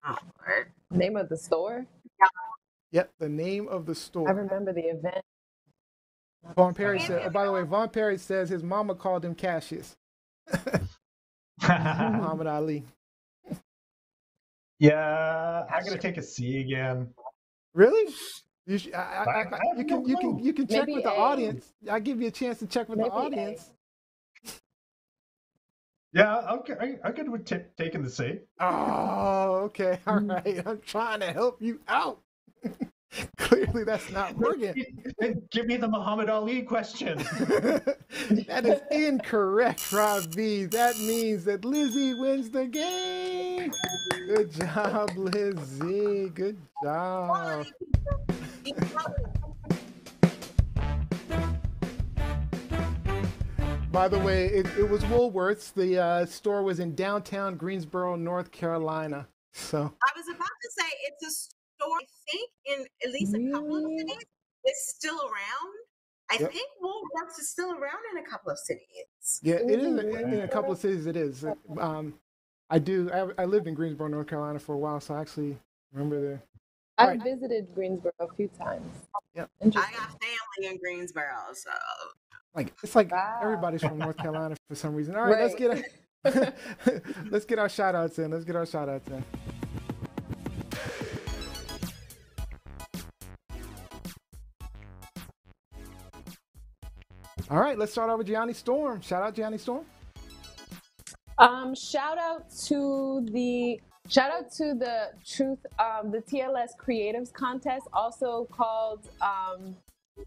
Oh, Lord. name of the store. Yep, the name of the store. I remember the event. Vaughn Perry said. Oh, by the way, Vaughn Perry says his mama called him Cassius. (laughs) (laughs) Muhammad Ali. yeah, I'm gonna take a C again. Really? You, sh- I, I, I- I, I you can you can you can check Maybe with the A. audience. I give you a chance to check with Maybe the A. audience. Yeah, okay, I, I could with t- taking the C. Oh, okay, (laughs) all Mm. right. I'm trying to help you out. (laughs) Clearly, that's not working. Give me the Muhammad Ali question. (laughs) that is incorrect, Rob B. That means that Lizzie wins the game. Good job, Lizzie. Good job. By the way, it, it was Woolworths. The uh, store was in downtown Greensboro, North Carolina. So, I was about to say it's a store. I think in at least a couple of cities, it's still around. I Yep. think Woolworths is still around in a couple of cities. yeah, it is. Ooh. In a couple of cities, it is. Um, I do. I, I lived in Greensboro, North Carolina for a while, so I actually remember the. I've Right. visited Greensboro a few times. Yep. I Interesting. got family in Greensboro, so Like it's like Wow. everybody's from North Carolina for some reason. All right, let's get our, (laughs) (laughs) let's get our shout outs in. Let's get our shout outs in. All right, let's start off with Gianni Storm. Shout out Gianni Storm. Um, shout out to the shout out to the truth um, the TLS Creatives Contest, also called um,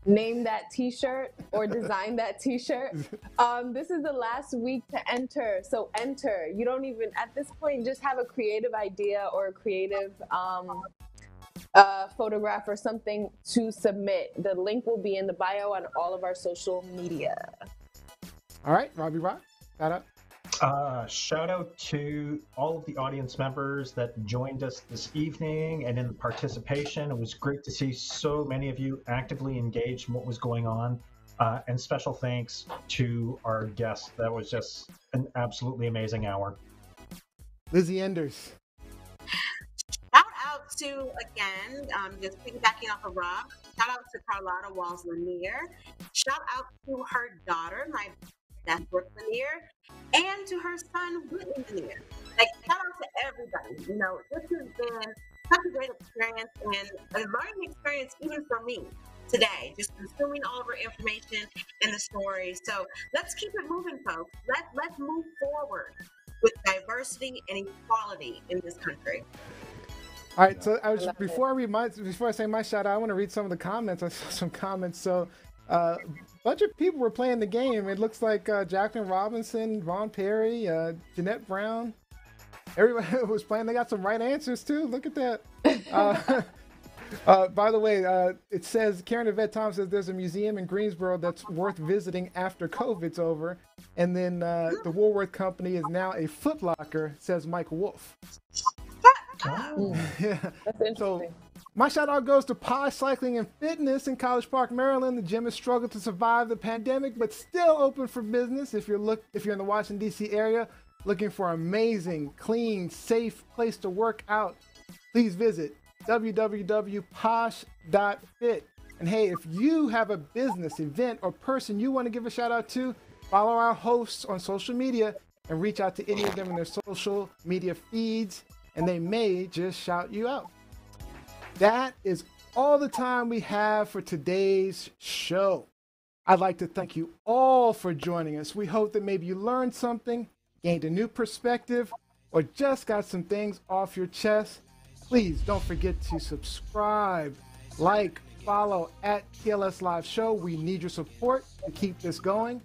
Name That T-shirt or Design That T-shirt. (laughs) Um, this is the last week to enter, so enter. You don't even at this point just have a creative idea or a creative um, uh, photograph or something to submit. The link will be in the bio on all of our social media. All right, Robbie Rock. Shout out. Uh, shout out to all of the audience members that joined us this evening and in the participation. It was great to see so many of you actively engaged in what was going on. Uh, and special thanks to our guests. That was just an absolutely amazing hour. Lizzie Enders. shout out to again, um, just piggybacking off of Rob. Shout out to Carlotta Walls LaNier. Shout out to her daughter, my that's Brooke LaNier, and to her son Whitney LaNier. Like shout out to everybody. You know, this has been such a great experience and a learning experience even for me today. Just consuming all of our information and the stories. So let's keep it moving, folks. Let let's move forward with diversity and equality in this country. All right, so I was, before I read my before I say my shout out, I want to read some of the comments. I saw some comments. So, uh, a bunch of people were playing the game. It looks like uh, Jacqueline Robinson, Ron Perry, uh, Jeanette Brown. Everybody (laughs) was playing. They got some right answers too. Look at that. (laughs) Uh, (laughs) uh, by the way, uh, it says Karen Yvette Tom says there's a museum in Greensboro that's worth visiting after COVID's over, and then uh, the Woolworth Company is now a Foot Locker. Says Mike Wolf. yeah. That's interesting. My shout out goes to Posh Cycling and Fitness in College Park, Maryland. The gym has struggled to survive the pandemic, but still open for business. If you're look if you're in the Washington D.C. area looking for an amazing, clean, safe place to work out, please visit www.posh.fit. And hey, if you have a business, event, or person you want to give a shout out to, follow our hosts on social media and reach out to any of them in their social media feeds, and they may just shout you out. That is all the time we have for today's show. I'd like to thank you all for joining us. We hope that maybe you learned something, gained a new perspective, or just got some things off your chest. Please don't forget to subscribe, like, follow at TLS Live Show. We need your support to keep this going.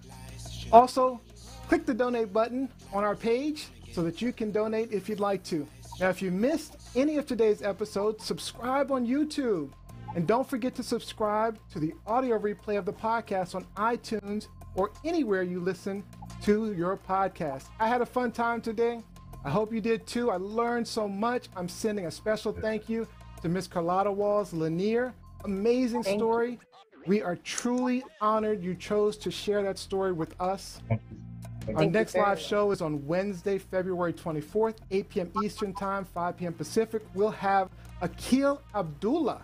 Also, click the donate button on our page so that you can donate if you'd like to. Now, if you missed any of today's episodes, subscribe on YouTube. And don't forget to subscribe to the audio replay of the podcast on iTunes or anywhere you listen to your podcast. I had a fun time today. I hope you did too. I learned so much. I'm sending a special thank you to Miss Carlotta Walls LaNier. Amazing Thank story. We are truly honored you chose to share that story with us. Our Thank next live show is on Wednesday, February 24th, 8 p.m. Eastern Time, 5 p.m. Pacific. We'll have Akil Abdullah,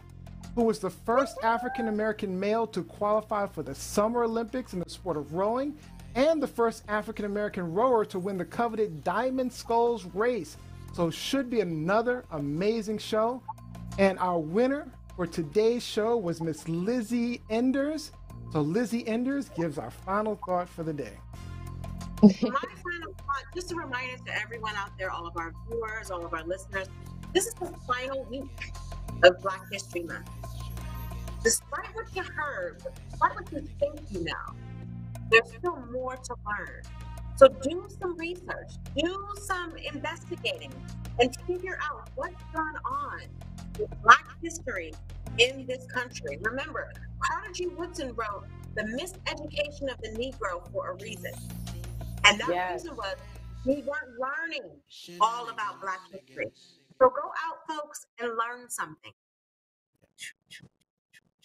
who was the first African American male to qualify for the Summer Olympics in the sport of rowing, and the first African American rower to win the coveted Diamond Sculls race. So, should be another amazing show. And our winner for today's show was Miss Lizzie Enders. So, Lizzie Enders gives our final thought for the day. (laughs) My final thought, just a reminder to everyone out there, all of our viewers, all of our listeners, this is the final week of Black History Month. Despite what you heard, despite what you think you know, there's still more to learn. So do some research, do some investigating, and figure out what's gone on with Black history in this country. Remember, Carter G. Woodson wrote, The miseducation of the Negro for a reason. And that Yes. reason was we weren't learning all about Black history. So go out, folks, and learn something.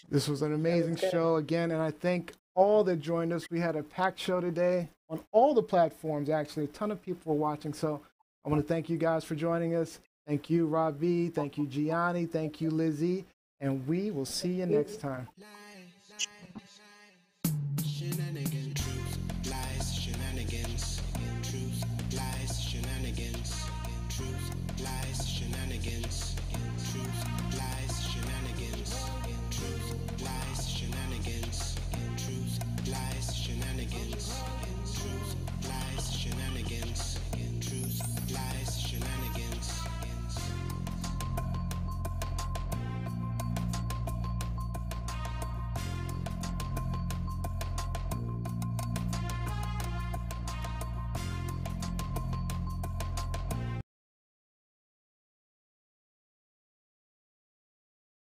This was an amazing good. show again, and I thank all that joined us. We had a packed show today on all the platforms, actually. A ton of people were watching. So I want to thank you guys for joining us. Thank you, Rob Ravi. Thank you, Gianni. Thank you, Lizzie. And we will see you next time.